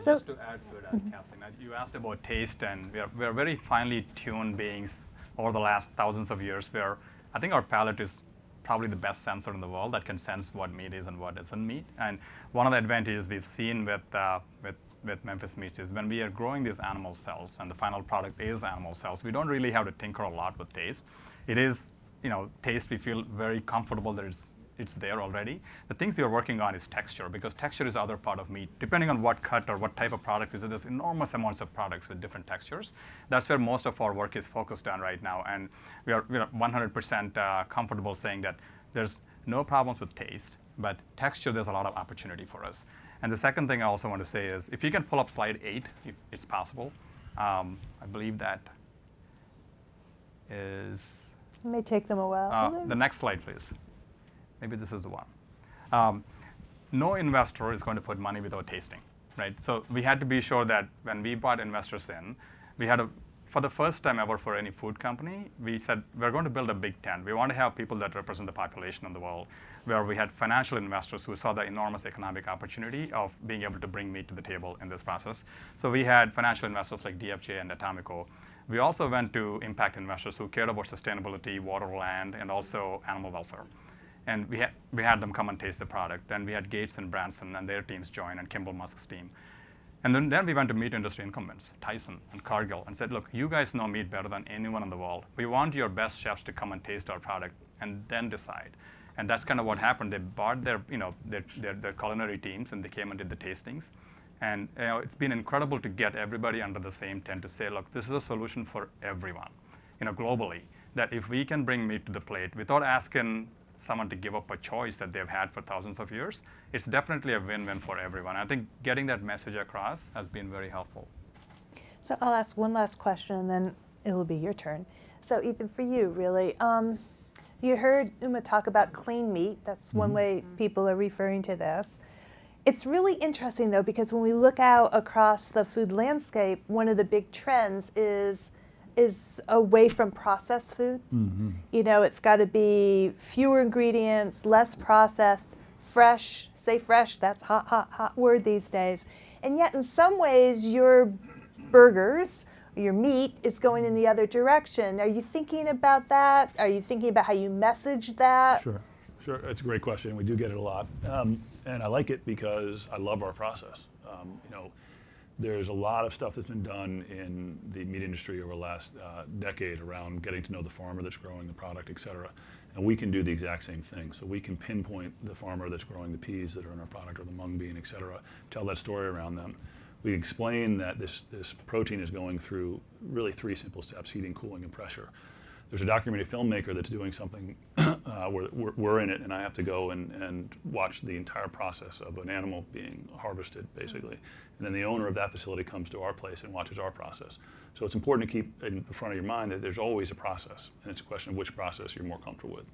S3: So just to add to that, Kathleen, you asked about taste, and we are, we are very finely tuned beings over the last thousands of years. Where I think our palate is probably the best sensor in the world that can sense what meat is and what isn't meat. And one of the advantages we've seen with uh, with with Memphis Meats is when we are growing these animal cells and the final product is animal cells, we don't really have to tinker a lot with taste. It is, you know, taste we feel very comfortable that it's, it's there already. The things you're working on is texture because texture is the other part of meat. Depending on what cut or what type of product is it, there's enormous amounts of products with different textures. That's where most of our work is focused on right now. And we are 100% uh, comfortable saying that there's no problems with taste, but texture, there's a lot of opportunity for us. And the second thing I also want to say is if you can pull up slide eight, if it's possible, um, I believe that is.
S1: It may take them a while.
S3: Uh, the next slide, please. Maybe this is the one. Um, no investor is going to put money without tasting, right? So we had to be sure that when we brought investors in, we had to for the first time ever for any food company, we said we're going to build a big tent. We want to have people that represent the population in the world, where we had financial investors who saw the enormous economic opportunity of being able to bring meat to the table in this process. So we had financial investors like DFJ and Atomico. We also went to impact investors who cared about sustainability, water, land, and also animal welfare. And we had, we had them come and taste the product. And we had Gates and Branson and their teams join, and Kimball Musk's team. And then, then we went to meat industry incumbents, Tyson and Cargill, and said, look, you guys know meat better than anyone in the world. We want your best chefs to come and taste our product and then decide. And that's kind of what happened. They bought their, you know, their, their, their culinary teams and they came and did the tastings. And you know, it's been incredible to get everybody under the same tent to say, look, this is a solution for everyone, you know, globally. That if we can bring meat to the plate without asking someone to give up a choice that they've had for thousands of years, it's definitely a win-win for everyone. I think getting that message across has been very helpful.
S1: So I'll ask one last question, and then it'll be your turn. So Ethan, for you, really, um, you heard Uma talk about clean meat. That's one
S4: Mm-hmm.
S1: way people are referring to this. It's really interesting though because when we look out across the food landscape, one of the big trends is is away from processed food.
S4: Mm-hmm.
S1: You know, it's got to be fewer ingredients, less processed, fresh. Say fresh. That's hot, hot, hot word these days. And yet, in some ways, your burgers, your meat is going in the other direction. Are you thinking about that? Are you thinking about how you message that?
S4: Sure, sure. It's a great question. We do get it a lot, um, and I like it because I love our process. Um, you know, there's a lot of stuff that's been done in the meat industry over the last uh, decade around getting to know the farmer that's growing the product, et cetera. And we can do the exact same thing. So we can pinpoint the farmer that's growing the peas that are in our product or the mung bean, et cetera, tell that story around them. We explain that this, this protein is going through really three simple steps, heating, cooling, and pressure there's a documentary filmmaker that's doing something uh, where we're, we're in it, and I have to go and, and watch the entire process of an animal being harvested, basically. And then the owner of that facility comes to our place and watches our process. So it's important to keep in the front of your mind that there's always a process, and it's a question of which process you're more comfortable with.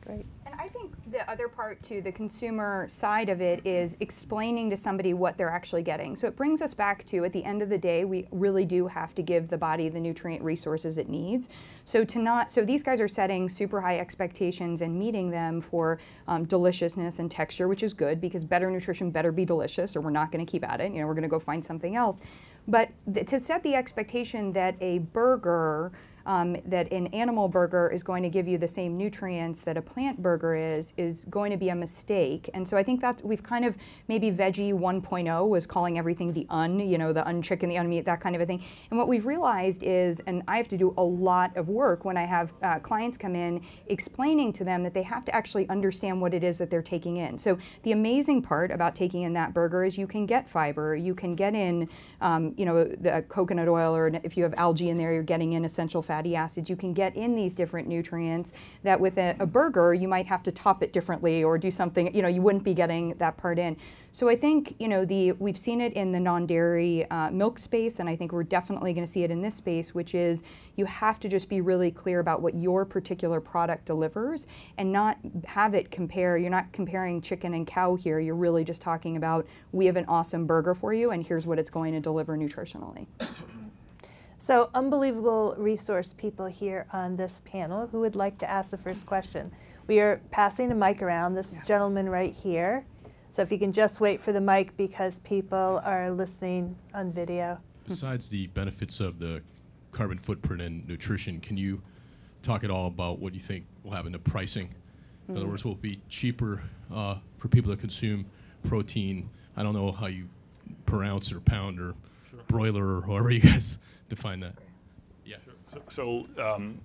S1: Great.
S2: And I think the other part to the consumer side of it is explaining to somebody what they're actually getting. So it brings us back to at the end of the day, we really do have to give the body the nutrient resources it needs. So to not, so these guys are setting super high expectations and meeting them for um, deliciousness and texture, which is good because better nutrition better be delicious, or we're not going to keep at it. You know, we're going to go find something else. But to set the expectation that a burger um, that an animal burger is going to give you the same nutrients that a plant burger is is going to be a mistake. And so I think that we've kind of maybe veggie 1.0 was calling everything the un, you know, the unchicken, the unmeat, that kind of a thing. And what we've realized is, and I have to do a lot of work when I have uh, clients come in, explaining to them that they have to actually understand what it is that they're taking in. So the amazing part about taking in that burger is you can get fiber, you can get in, um, you know, the coconut oil, or if you have algae in there, you're getting in essential fatty acids. You can get in these different nutrients that with a, a burger, you might have to top it differently or do something, you know, you wouldn't be getting that part in. So I think, you know, the we've seen it in the non-dairy uh, milk space, and I think we're definitely going to see it in this space, which is you have to just be really clear about what your particular product delivers and not have it compare. You're not comparing chicken and cow here. You're really just talking about we have an awesome burger for you, and here's what it's going to deliver nutritionally.
S1: So, unbelievable resource people here on this panel who would like to ask the first question. We are passing a mic around, this gentleman right here. So, if you can just wait for the mic because people are listening on video.
S6: Besides the benefits of the carbon footprint and nutrition, can you talk at all about what you think will happen to pricing? In other words, will it be cheaper uh, for people to consume protein? I don't know how you per ounce or pound or broiler or however you guys define that. Yeah.
S4: So, so um,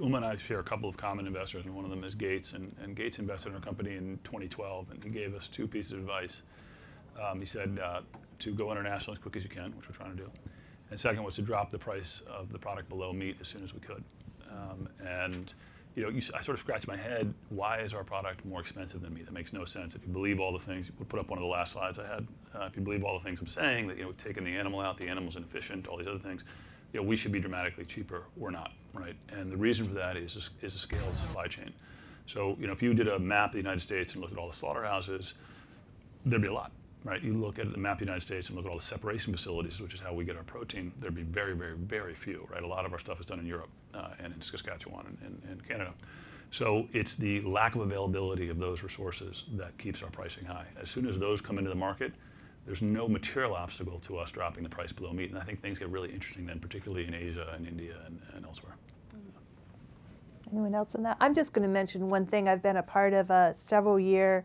S4: Uma and I share a couple of common investors, and one of them is Gates. And, and Gates invested in our company in 2012, and he gave us two pieces of advice. Um, he said uh, to go international as quick as you can, which we're trying to do. And second was to drop the price of the product below meat as soon as we could. Um, and you know, you, I sort of scratched my head. Why is our product more expensive than me? That makes no sense. If you believe all the things, we'll put up one of the last slides I had. Uh, if you believe all the things I'm saying, that you know, taking the animal out, the animal's inefficient, all these other things, you know, we should be dramatically cheaper. We're not, right? And the reason for that is is, is a scaled supply chain. So, you know, if you did a map of the United States and looked at all the slaughterhouses, there'd be a lot, right? You look at the map of the United States and look at all the separation facilities, which is how we get our protein. There'd be very, very, very few, right? A lot of our stuff is done in Europe uh, and in Saskatchewan and, and, and Canada. So it's the lack of availability of those resources that keeps our pricing high. As soon as those come into the market, there's no material obstacle to us dropping the price below meat. And I think things get really interesting then, particularly in Asia and India and, and elsewhere.
S1: Anyone else on that? I'm just going to mention one thing. I've been a part of a several year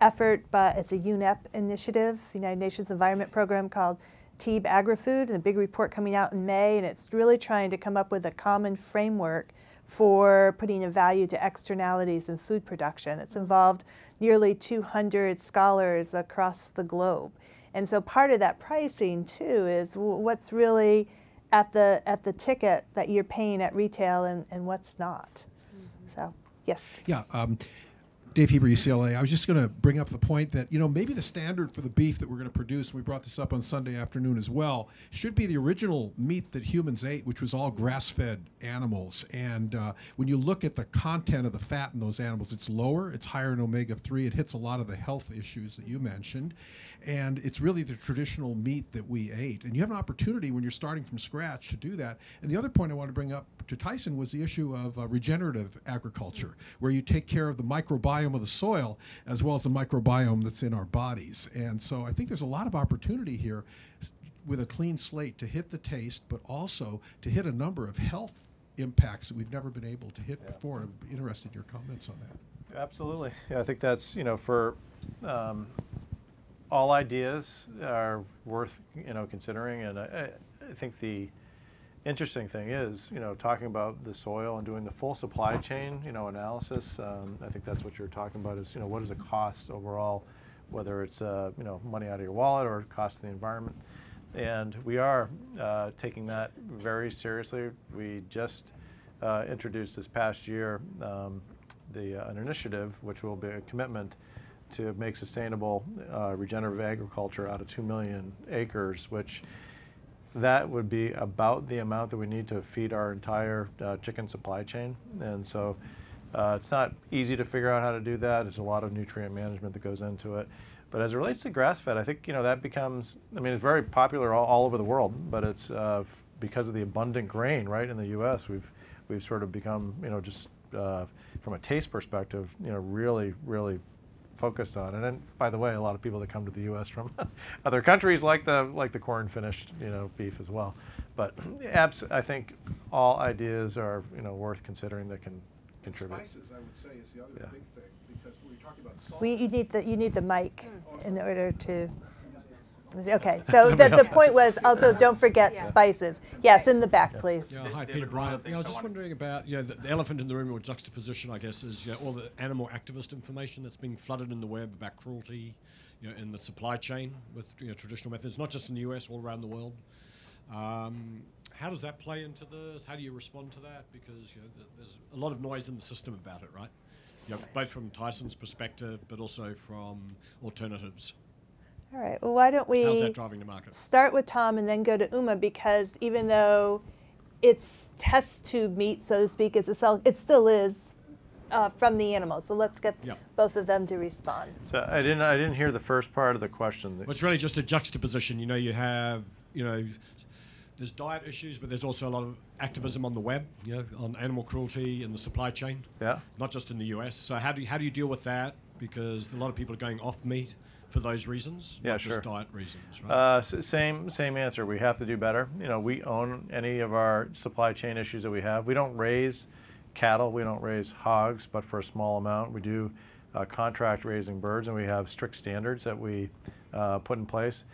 S1: effort, but it's a UNEP initiative, United Nations Environment Program called TEEB Agri-Food, and a big report coming out in May, and it's really trying to come up with a common framework for putting a value to externalities in food production. It's involved nearly 200 scholars across the globe. And so part of that pricing too is what's really at the at the ticket that you're paying at retail and, and what's not. Mm-hmm. So yes.
S7: Yeah. Um, Dave Heber, UCLA. I was just going to bring up the point that you know maybe the standard for the beef that we're going to produce, and we brought this up on Sunday afternoon as well, should be the original meat that humans ate, which was all grass-fed animals. And uh, when you look at the content of the fat in those animals, it's lower, it's higher in omega-3. It hits a lot of the health issues that you mentioned, and it's really the traditional meat that we ate. And you have an opportunity when you're starting from scratch to do that. And the other point I want to bring up to Tyson was the issue of uh, regenerative agriculture, where you take care of the microbiome of the soil as well as the microbiome that's in our bodies. And so I think there's a lot of opportunity here with a clean slate to hit the taste, but also to hit a number of health impacts that we've never been able to hit yeah. before. I'm interested in your comments on that.
S5: Absolutely. Yeah, I think that's, you know, for um, all ideas are worth, you know, considering. And I, I think the, interesting thing is, you know, talking about the soil and doing the full supply chain, you know, analysis. Um, I think that's what you're talking about. Is you know, what is the cost overall, whether it's uh, you know money out of your wallet or cost to the environment. And we are uh, taking that very seriously. We just uh, introduced this past year um, the uh, an initiative, which will be a commitment to make sustainable uh, regenerative agriculture out of two million acres, which that would be about the amount that we need to feed our entire uh, chicken supply chain. And so uh, it's not easy to figure out how to do that. There's a lot of nutrient management that goes into it. But as it relates to grass-fed, I think you know that becomes. I mean, it's very popular all, all over the world, but it's uh, because of the abundant grain, right? In the U.S., we've we've sort of become, you know, just uh, from a taste perspective, you know, really, really focused on. And then, by the way, a lot of people that come to the U.S. from other countries like the like the corn finished you know beef as well. But abs- I think all ideas are you know worth considering that can contribute.
S8: Spices, I would say, is the other yeah. big thing because we are talking about salt.
S1: We, you need the you need the mic mm. in order to. Okay, so the, the point was also don't forget yeah. spices. Yes, in the back, please.
S9: Yeah, hi, Peter Bryant. Yeah, I was just wondering about you know, the, the, elephant in the room or juxtaposition, I guess, is you know, all the animal activist information that's being flooded in the web about cruelty you know, in the supply chain with you know, traditional methods, not just in the US, all around the world. Um, how does that play into this? How do you respond to that? Because you know, there's a lot of noise in the system about it, right? You know, both from Tyson's perspective, but also from alternatives.
S1: All right. Well, why don't we
S9: How's that driving the market?
S1: start with Tom and then go to Uma because even though it's test tube meat, so to speak, it's a cell, it still is uh, from the animal. So let's get yep. both of them to respond.
S5: So I didn't I didn't hear the first part of the question.
S9: Well, it's really just a juxtaposition. You know, you have you know. There's diet issues, but there's also a lot of activism on the web, you know, on animal cruelty and the supply chain.
S5: Yeah.
S9: Not just in the U.S. So how do you, how do you deal with that? Because a lot of people are going off meat for those reasons,
S5: yeah,
S9: not
S5: sure.
S9: just diet reasons, right?
S5: Uh, same same answer. We have to do better. You know, we own any of our supply chain issues that we have. We don't raise cattle, we don't raise hogs, but for a small amount, we do uh, contract raising birds, and we have strict standards that we uh, put in place.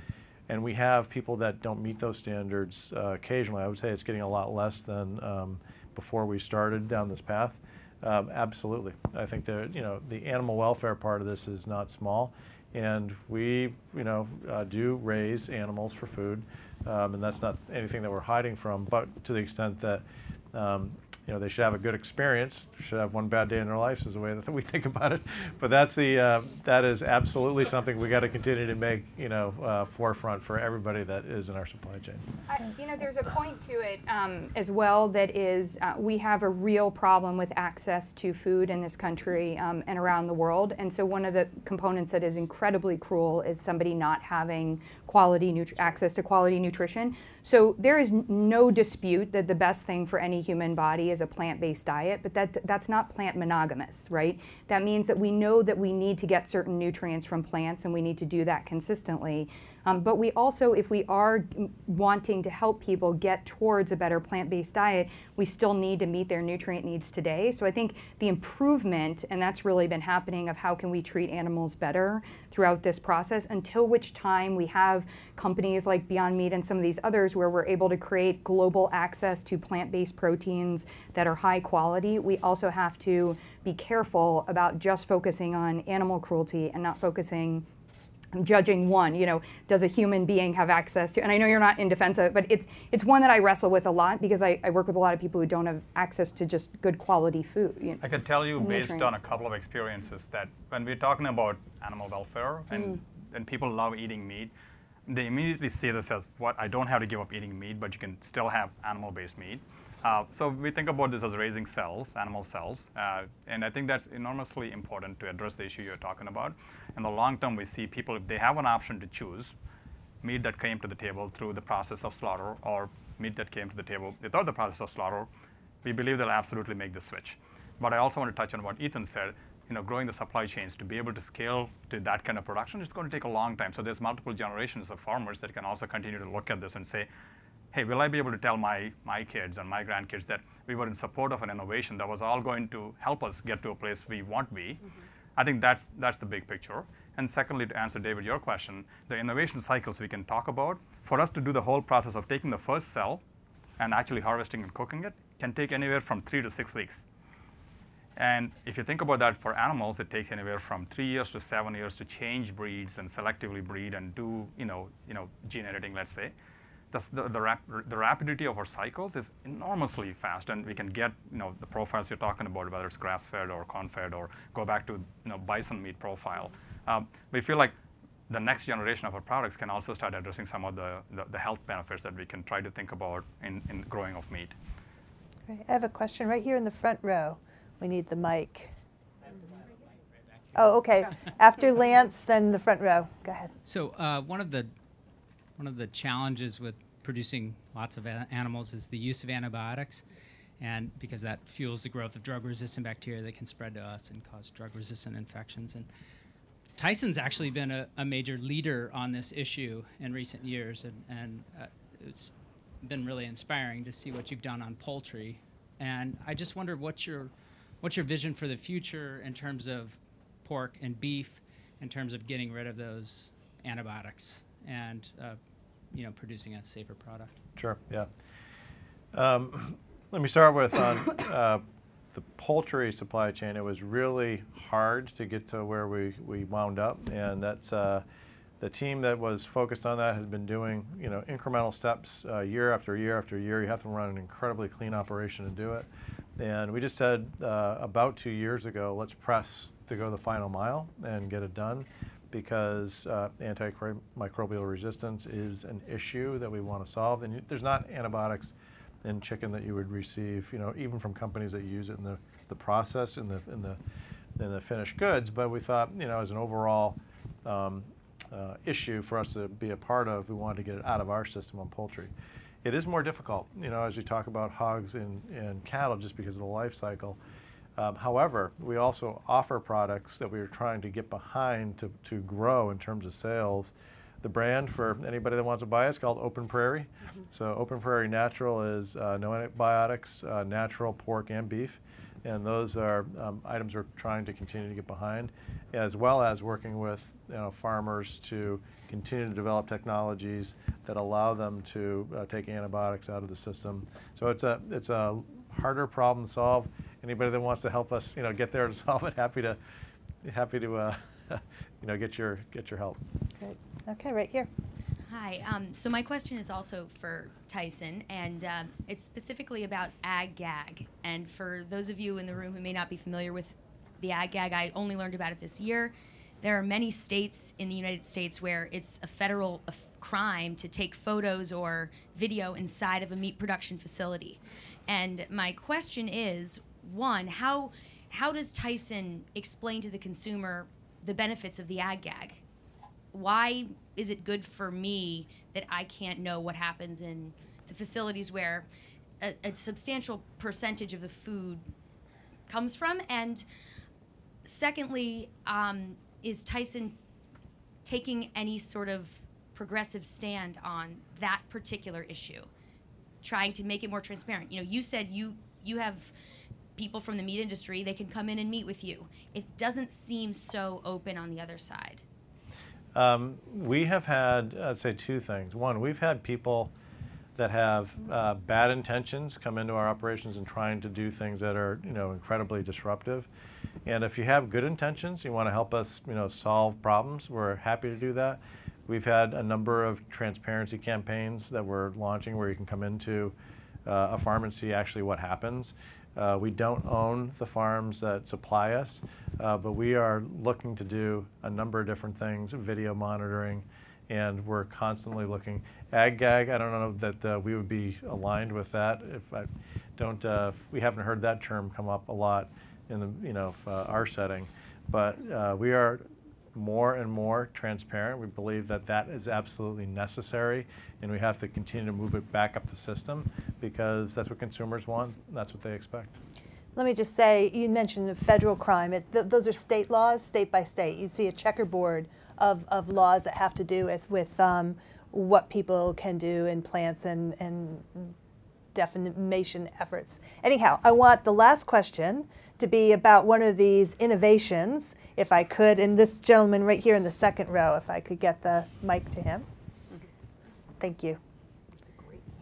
S5: And we have people that don't meet those standards uh, occasionally. I would say it's getting a lot less than um, before we started down this path. Um, absolutely, I think that you know the animal welfare part of this is not small and we, you know, uh, do raise animals for food, um, and that's not anything that we're hiding from. But to the extent that um, you know, they should have a good experience. Should have one bad day in their lives is the way that we think about it. But that's the uh, that is absolutely something we got to continue to make you know uh, forefront for everybody that is in our supply chain.
S2: I, you know, there's a point to it um, as well that is uh, we have a real problem with access to food in this country um, and around the world. And so one of the components that is incredibly cruel is somebody not having quality access to quality nutrition. So there is no dispute that the best thing for any human body is a plant-based diet, but that that's not plant monogamous, right? That means that we know that we need to get certain nutrients from plants and we need to do that consistently. Um, but we also, if we are wanting to help people get towards a better plant-based diet, we still need to meet their nutrient needs today. So I think the improvement, and that's really been happening, of how can we treat animals better throughout this process, until which time we have companies like Beyond Meat and some of these others where we're able to create global access to plant-based proteins that are high quality. We also have to be careful about just focusing on animal cruelty and not focusing judging one you know does a human being have access to and i know you're not in defense of it but it's it's one that i wrestle with a lot because i, I work with a lot of people who don't have access to just good quality food you know,
S3: i can tell you based nutrients. on a couple of experiences that when we're talking about animal welfare and, mm. and people love eating meat they immediately see this as what I don't have to give up eating meat, but you can still have animal-based meat. Uh, so we think about this as raising cells, animal cells, uh, and I think that's enormously important to address the issue you're talking about. In the long term, we see people, if they have an option to choose meat that came to the table through the process of slaughter or meat that came to the table without the process of slaughter, we believe they'll absolutely make the switch. But I also want to touch on what Ethan said you know, growing the supply chains to be able to scale to that kind of production, it's going to take a long time. So there's multiple generations of farmers that can also continue to look at this and say, hey, will I be able to tell my, my kids and my grandkids that we were in support of an innovation that was all going to help us get to a place we want to be? Mm -hmm. I think that's, that's the big picture. And secondly, to answer David, your question, the innovation cycles we can talk about, for us to do the whole process of taking the first cell and actually harvesting and cooking it can take anywhere from three to six weeks. And if you think about that for animals, it takes anywhere from three years to seven years to change breeds and selectively breed and do, you know, you know, gene editing, let's say. The, the, the, rap the rapidity of our cycles is enormously fast, and we can get, you know, the profiles you're talking about, whether it's grass-fed or corn-fed, or go back to, you know, bison meat profile. Um, we feel like the next generation of our products can also start addressing some of the, the, the health benefits that we can try to think about in, in growing of meat.
S1: I have a question right here in the front row. We need the mic. Oh, okay. After Lance, then the front row. Go ahead.
S10: So uh, one of the one of the challenges with producing lots of animals is the use of antibiotics, and because that fuels the growth of drug-resistant bacteria that can spread to us and cause drug-resistant infections. And Tyson's actually been a, a, major leader on this issue in recent years, and, and uh, it's been really inspiring to see what you've done on poultry. And I just wondered what your what's your vision for the future in terms of pork and beef, in terms of getting rid of those antibiotics and uh, you know producing a safer product?
S5: Sure. Yeah. Um, let me start with on uh, the poultry supply chain. It was really hard to get to where we, we wound up, and that's uh, the team that was focused on that has been doing you know incremental steps uh, year after year after year. You have to run an incredibly clean operation to do it. And we just said uh, about two years ago, let's press to go the final mile and get it done because uh, antimicrobial resistance is an issue that we want to solve. And there's not antibiotics in chicken that you would receive, you know, even from companies that use it in the, the process in the, in the in the finished goods. But we thought, you know, as an overall um, uh, issue for us to be a part of, we wanted to get it out of our system on poultry. It is more difficult, you know, as you talk about hogs and, and cattle just because of the life cycle. Um, however, we also offer products that we are trying to get behind to, to grow in terms of sales. The brand for anybody that wants to buy it is called Open Prairie. Mm -hmm. So Open Prairie Natural is uh, no antibiotics, uh, natural pork and beef. And those are um, items we're trying to continue to get behind, as well as working with you know, farmers to continue to develop technologies that allow them to uh, take antibiotics out of the system. So it's a, it's a harder problem to solve. Anybody that wants to help us, you know, get there and solve it, happy to, happy to, uh, you know, get your, get your help.
S1: Great. Okay, right here.
S11: Hi. Um, so my question is also for Tyson, and um, it's specifically about ag gag. And for those of you in the room who may not be familiar with the ag gag, I only learned about it this year. There are many states in the United States where it's a federal of- crime to take photos or video inside of a meat production facility. And my question is, one, how how does Tyson explain to the consumer the benefits of the ag gag? why is it good for me that I can't know what happens in the facilities where a, a substantial percentage of the food comes from? And secondly, um, is Tyson taking any sort of progressive stand on that particular issue, trying to make it more transparent? You know, you said you you have people from the meat industry; they can come in and meet with you. It doesn't seem so open on the other side.
S5: Um, we have had, I'd say, two things. One, we've had people that have uh, bad intentions come into our operations and trying to do things that are, you know, incredibly disruptive. And if you have good intentions, you want to help us, you know, solve problems, we're happy to do that. We've had a number of transparency campaigns that we're launching where you can come into uh, a farm and see actually what happens. Uh, we don't own the farms that supply us, uh, but we are looking to do a number of different things, video monitoring, and we're constantly looking. Ag gag, I don't know that uh, we would be aligned with that. If I don't, uh, we haven't heard that term come up a lot in the, you know, uh, our setting, but uh, we are more and more transparent. We believe that that is absolutely necessary, and we have to continue to move it back up the system because that's what consumers want. That's what they expect.
S1: Let me just say, you mentioned the federal crime. It, th those are state laws, state by state. You see a checkerboard of, of laws that have to do with, with um, what people can do in plants and, and defamation efforts. Anyhow, I want the last question to be about one of these innovations, if I could, and this gentleman right here in the second row, if I could get the mic to him. Thank you.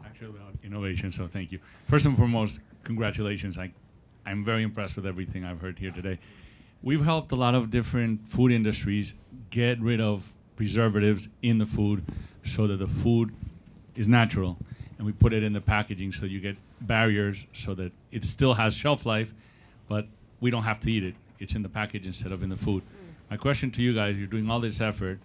S12: Actually, about innovation, so thank you. First and foremost, congratulations. I, I'm very impressed with everything I've heard here today. We've helped a lot of different food industries get rid of preservatives in the food so that the food is natural. And we put it in the packaging so you get barriers so that it still has shelf life, but we don't have to eat it. It's in the package instead of in the food. My question to you guys, you're doing all this effort.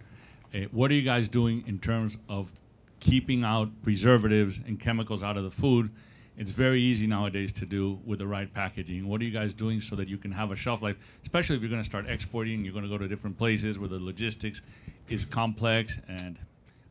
S12: Uh, what are you guys doing in terms of keeping out preservatives and chemicals out of the food? It's very easy nowadays to do with the right packaging. What are you guys doing so that you can have a shelf life, especially if you're going to start exporting, you're going to go to different places where the logistics is complex and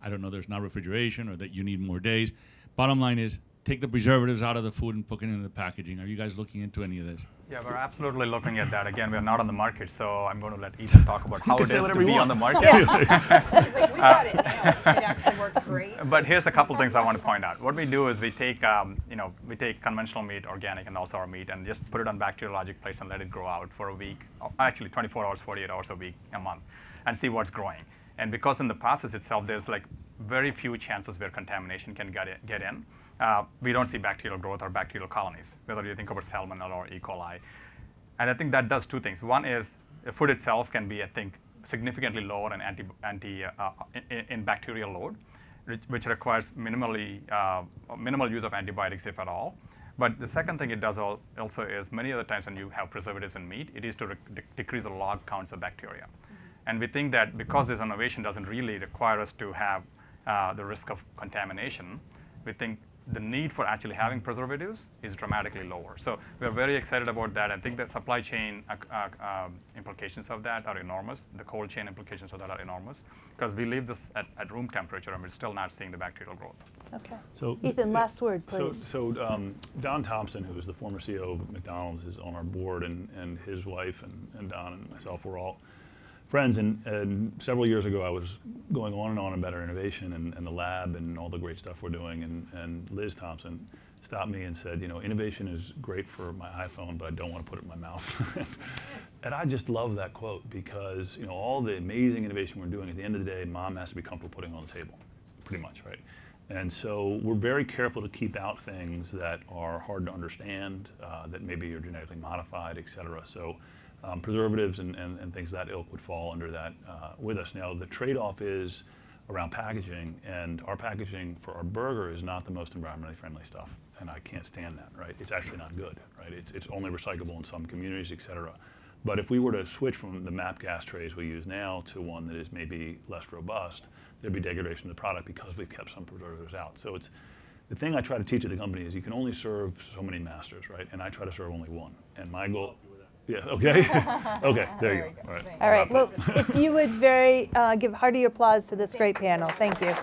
S12: I don't know, there's not refrigeration or that you need more days. Bottom line is take the preservatives out of the food and put it in the packaging. Are you guys looking into any of this?
S3: Yeah, we're absolutely looking at that. Again, we're not on the market, so I'm going to let Ethan talk about how it is to be on the market.
S2: He's like, we got it. It actually works great.
S3: But here's a couple things I want to point out. What we do is we take, um, you know, we take conventional meat, organic, and also our meat, and just put it on bacteriologic plates and let it grow out for a week, actually 24 hours, 48 hours a week, a month, and see what's growing. And because in the process itself, there's like very few chances where contamination can get, it, get in uh, we don't see bacterial growth or bacterial colonies, whether you think about salmonella or E. coli. And I think that does two things. One is the food itself can be, I think, significantly lower in, anti, anti, uh, in, in, bacterial load, which requires minimally, uh, minimal use of antibiotics, if at all. But the second thing it does also is many other times when you have preservatives in meat, it is to de decrease the log counts of bacteria. Mm -hmm. And we think that because this innovation doesn't really require us to have uh, the risk of contamination, we think the need for actually having preservatives is dramatically lower. So we're very excited about that. I think the supply chain uh, uh, um, implications of that are enormous. The cold chain implications of that are enormous because we leave this at, at, room temperature and we're still not seeing the bacterial growth.
S1: Okay. So Ethan, last word,
S4: please. So, so um, Don Thompson, who is the former CEO of McDonald's, is on our board, and, and his wife and, and Don and myself were all friends. And, and, several years ago, I was going on and on about our innovation and, and the lab and all the great stuff we're doing. And, and, Liz Thompson stopped me and said, you know, innovation is great for my iPhone, but I don't want to put it in my mouth. and I just love that quote because, you know, all the amazing innovation we're doing, at the end of the day, mom has to be comfortable putting on the table, pretty much, right? And so we're very careful to keep out things that are hard to understand, uh, that maybe are genetically modified, et cetera. So um, preservatives and, and, and, things of that ilk would fall under that uh, with us. Now, the trade-off is around packaging, and our packaging for our burger is not the most environmentally friendly stuff, and I can't stand that, right? It's actually not good, right? It's, it's only recyclable in some communities, et cetera. But if we were to switch from the MAP gas trays we use now to one that is maybe less robust, there'd be degradation of the product because we've kept some preservatives out. So it's, the thing I try to teach at the company is you can only serve so many masters, right? And I try to serve only one. And my goal, yeah, okay, okay, there you go. All right.
S1: All right. Well, if you would very uh, give hearty applause to this great panel. Thank you.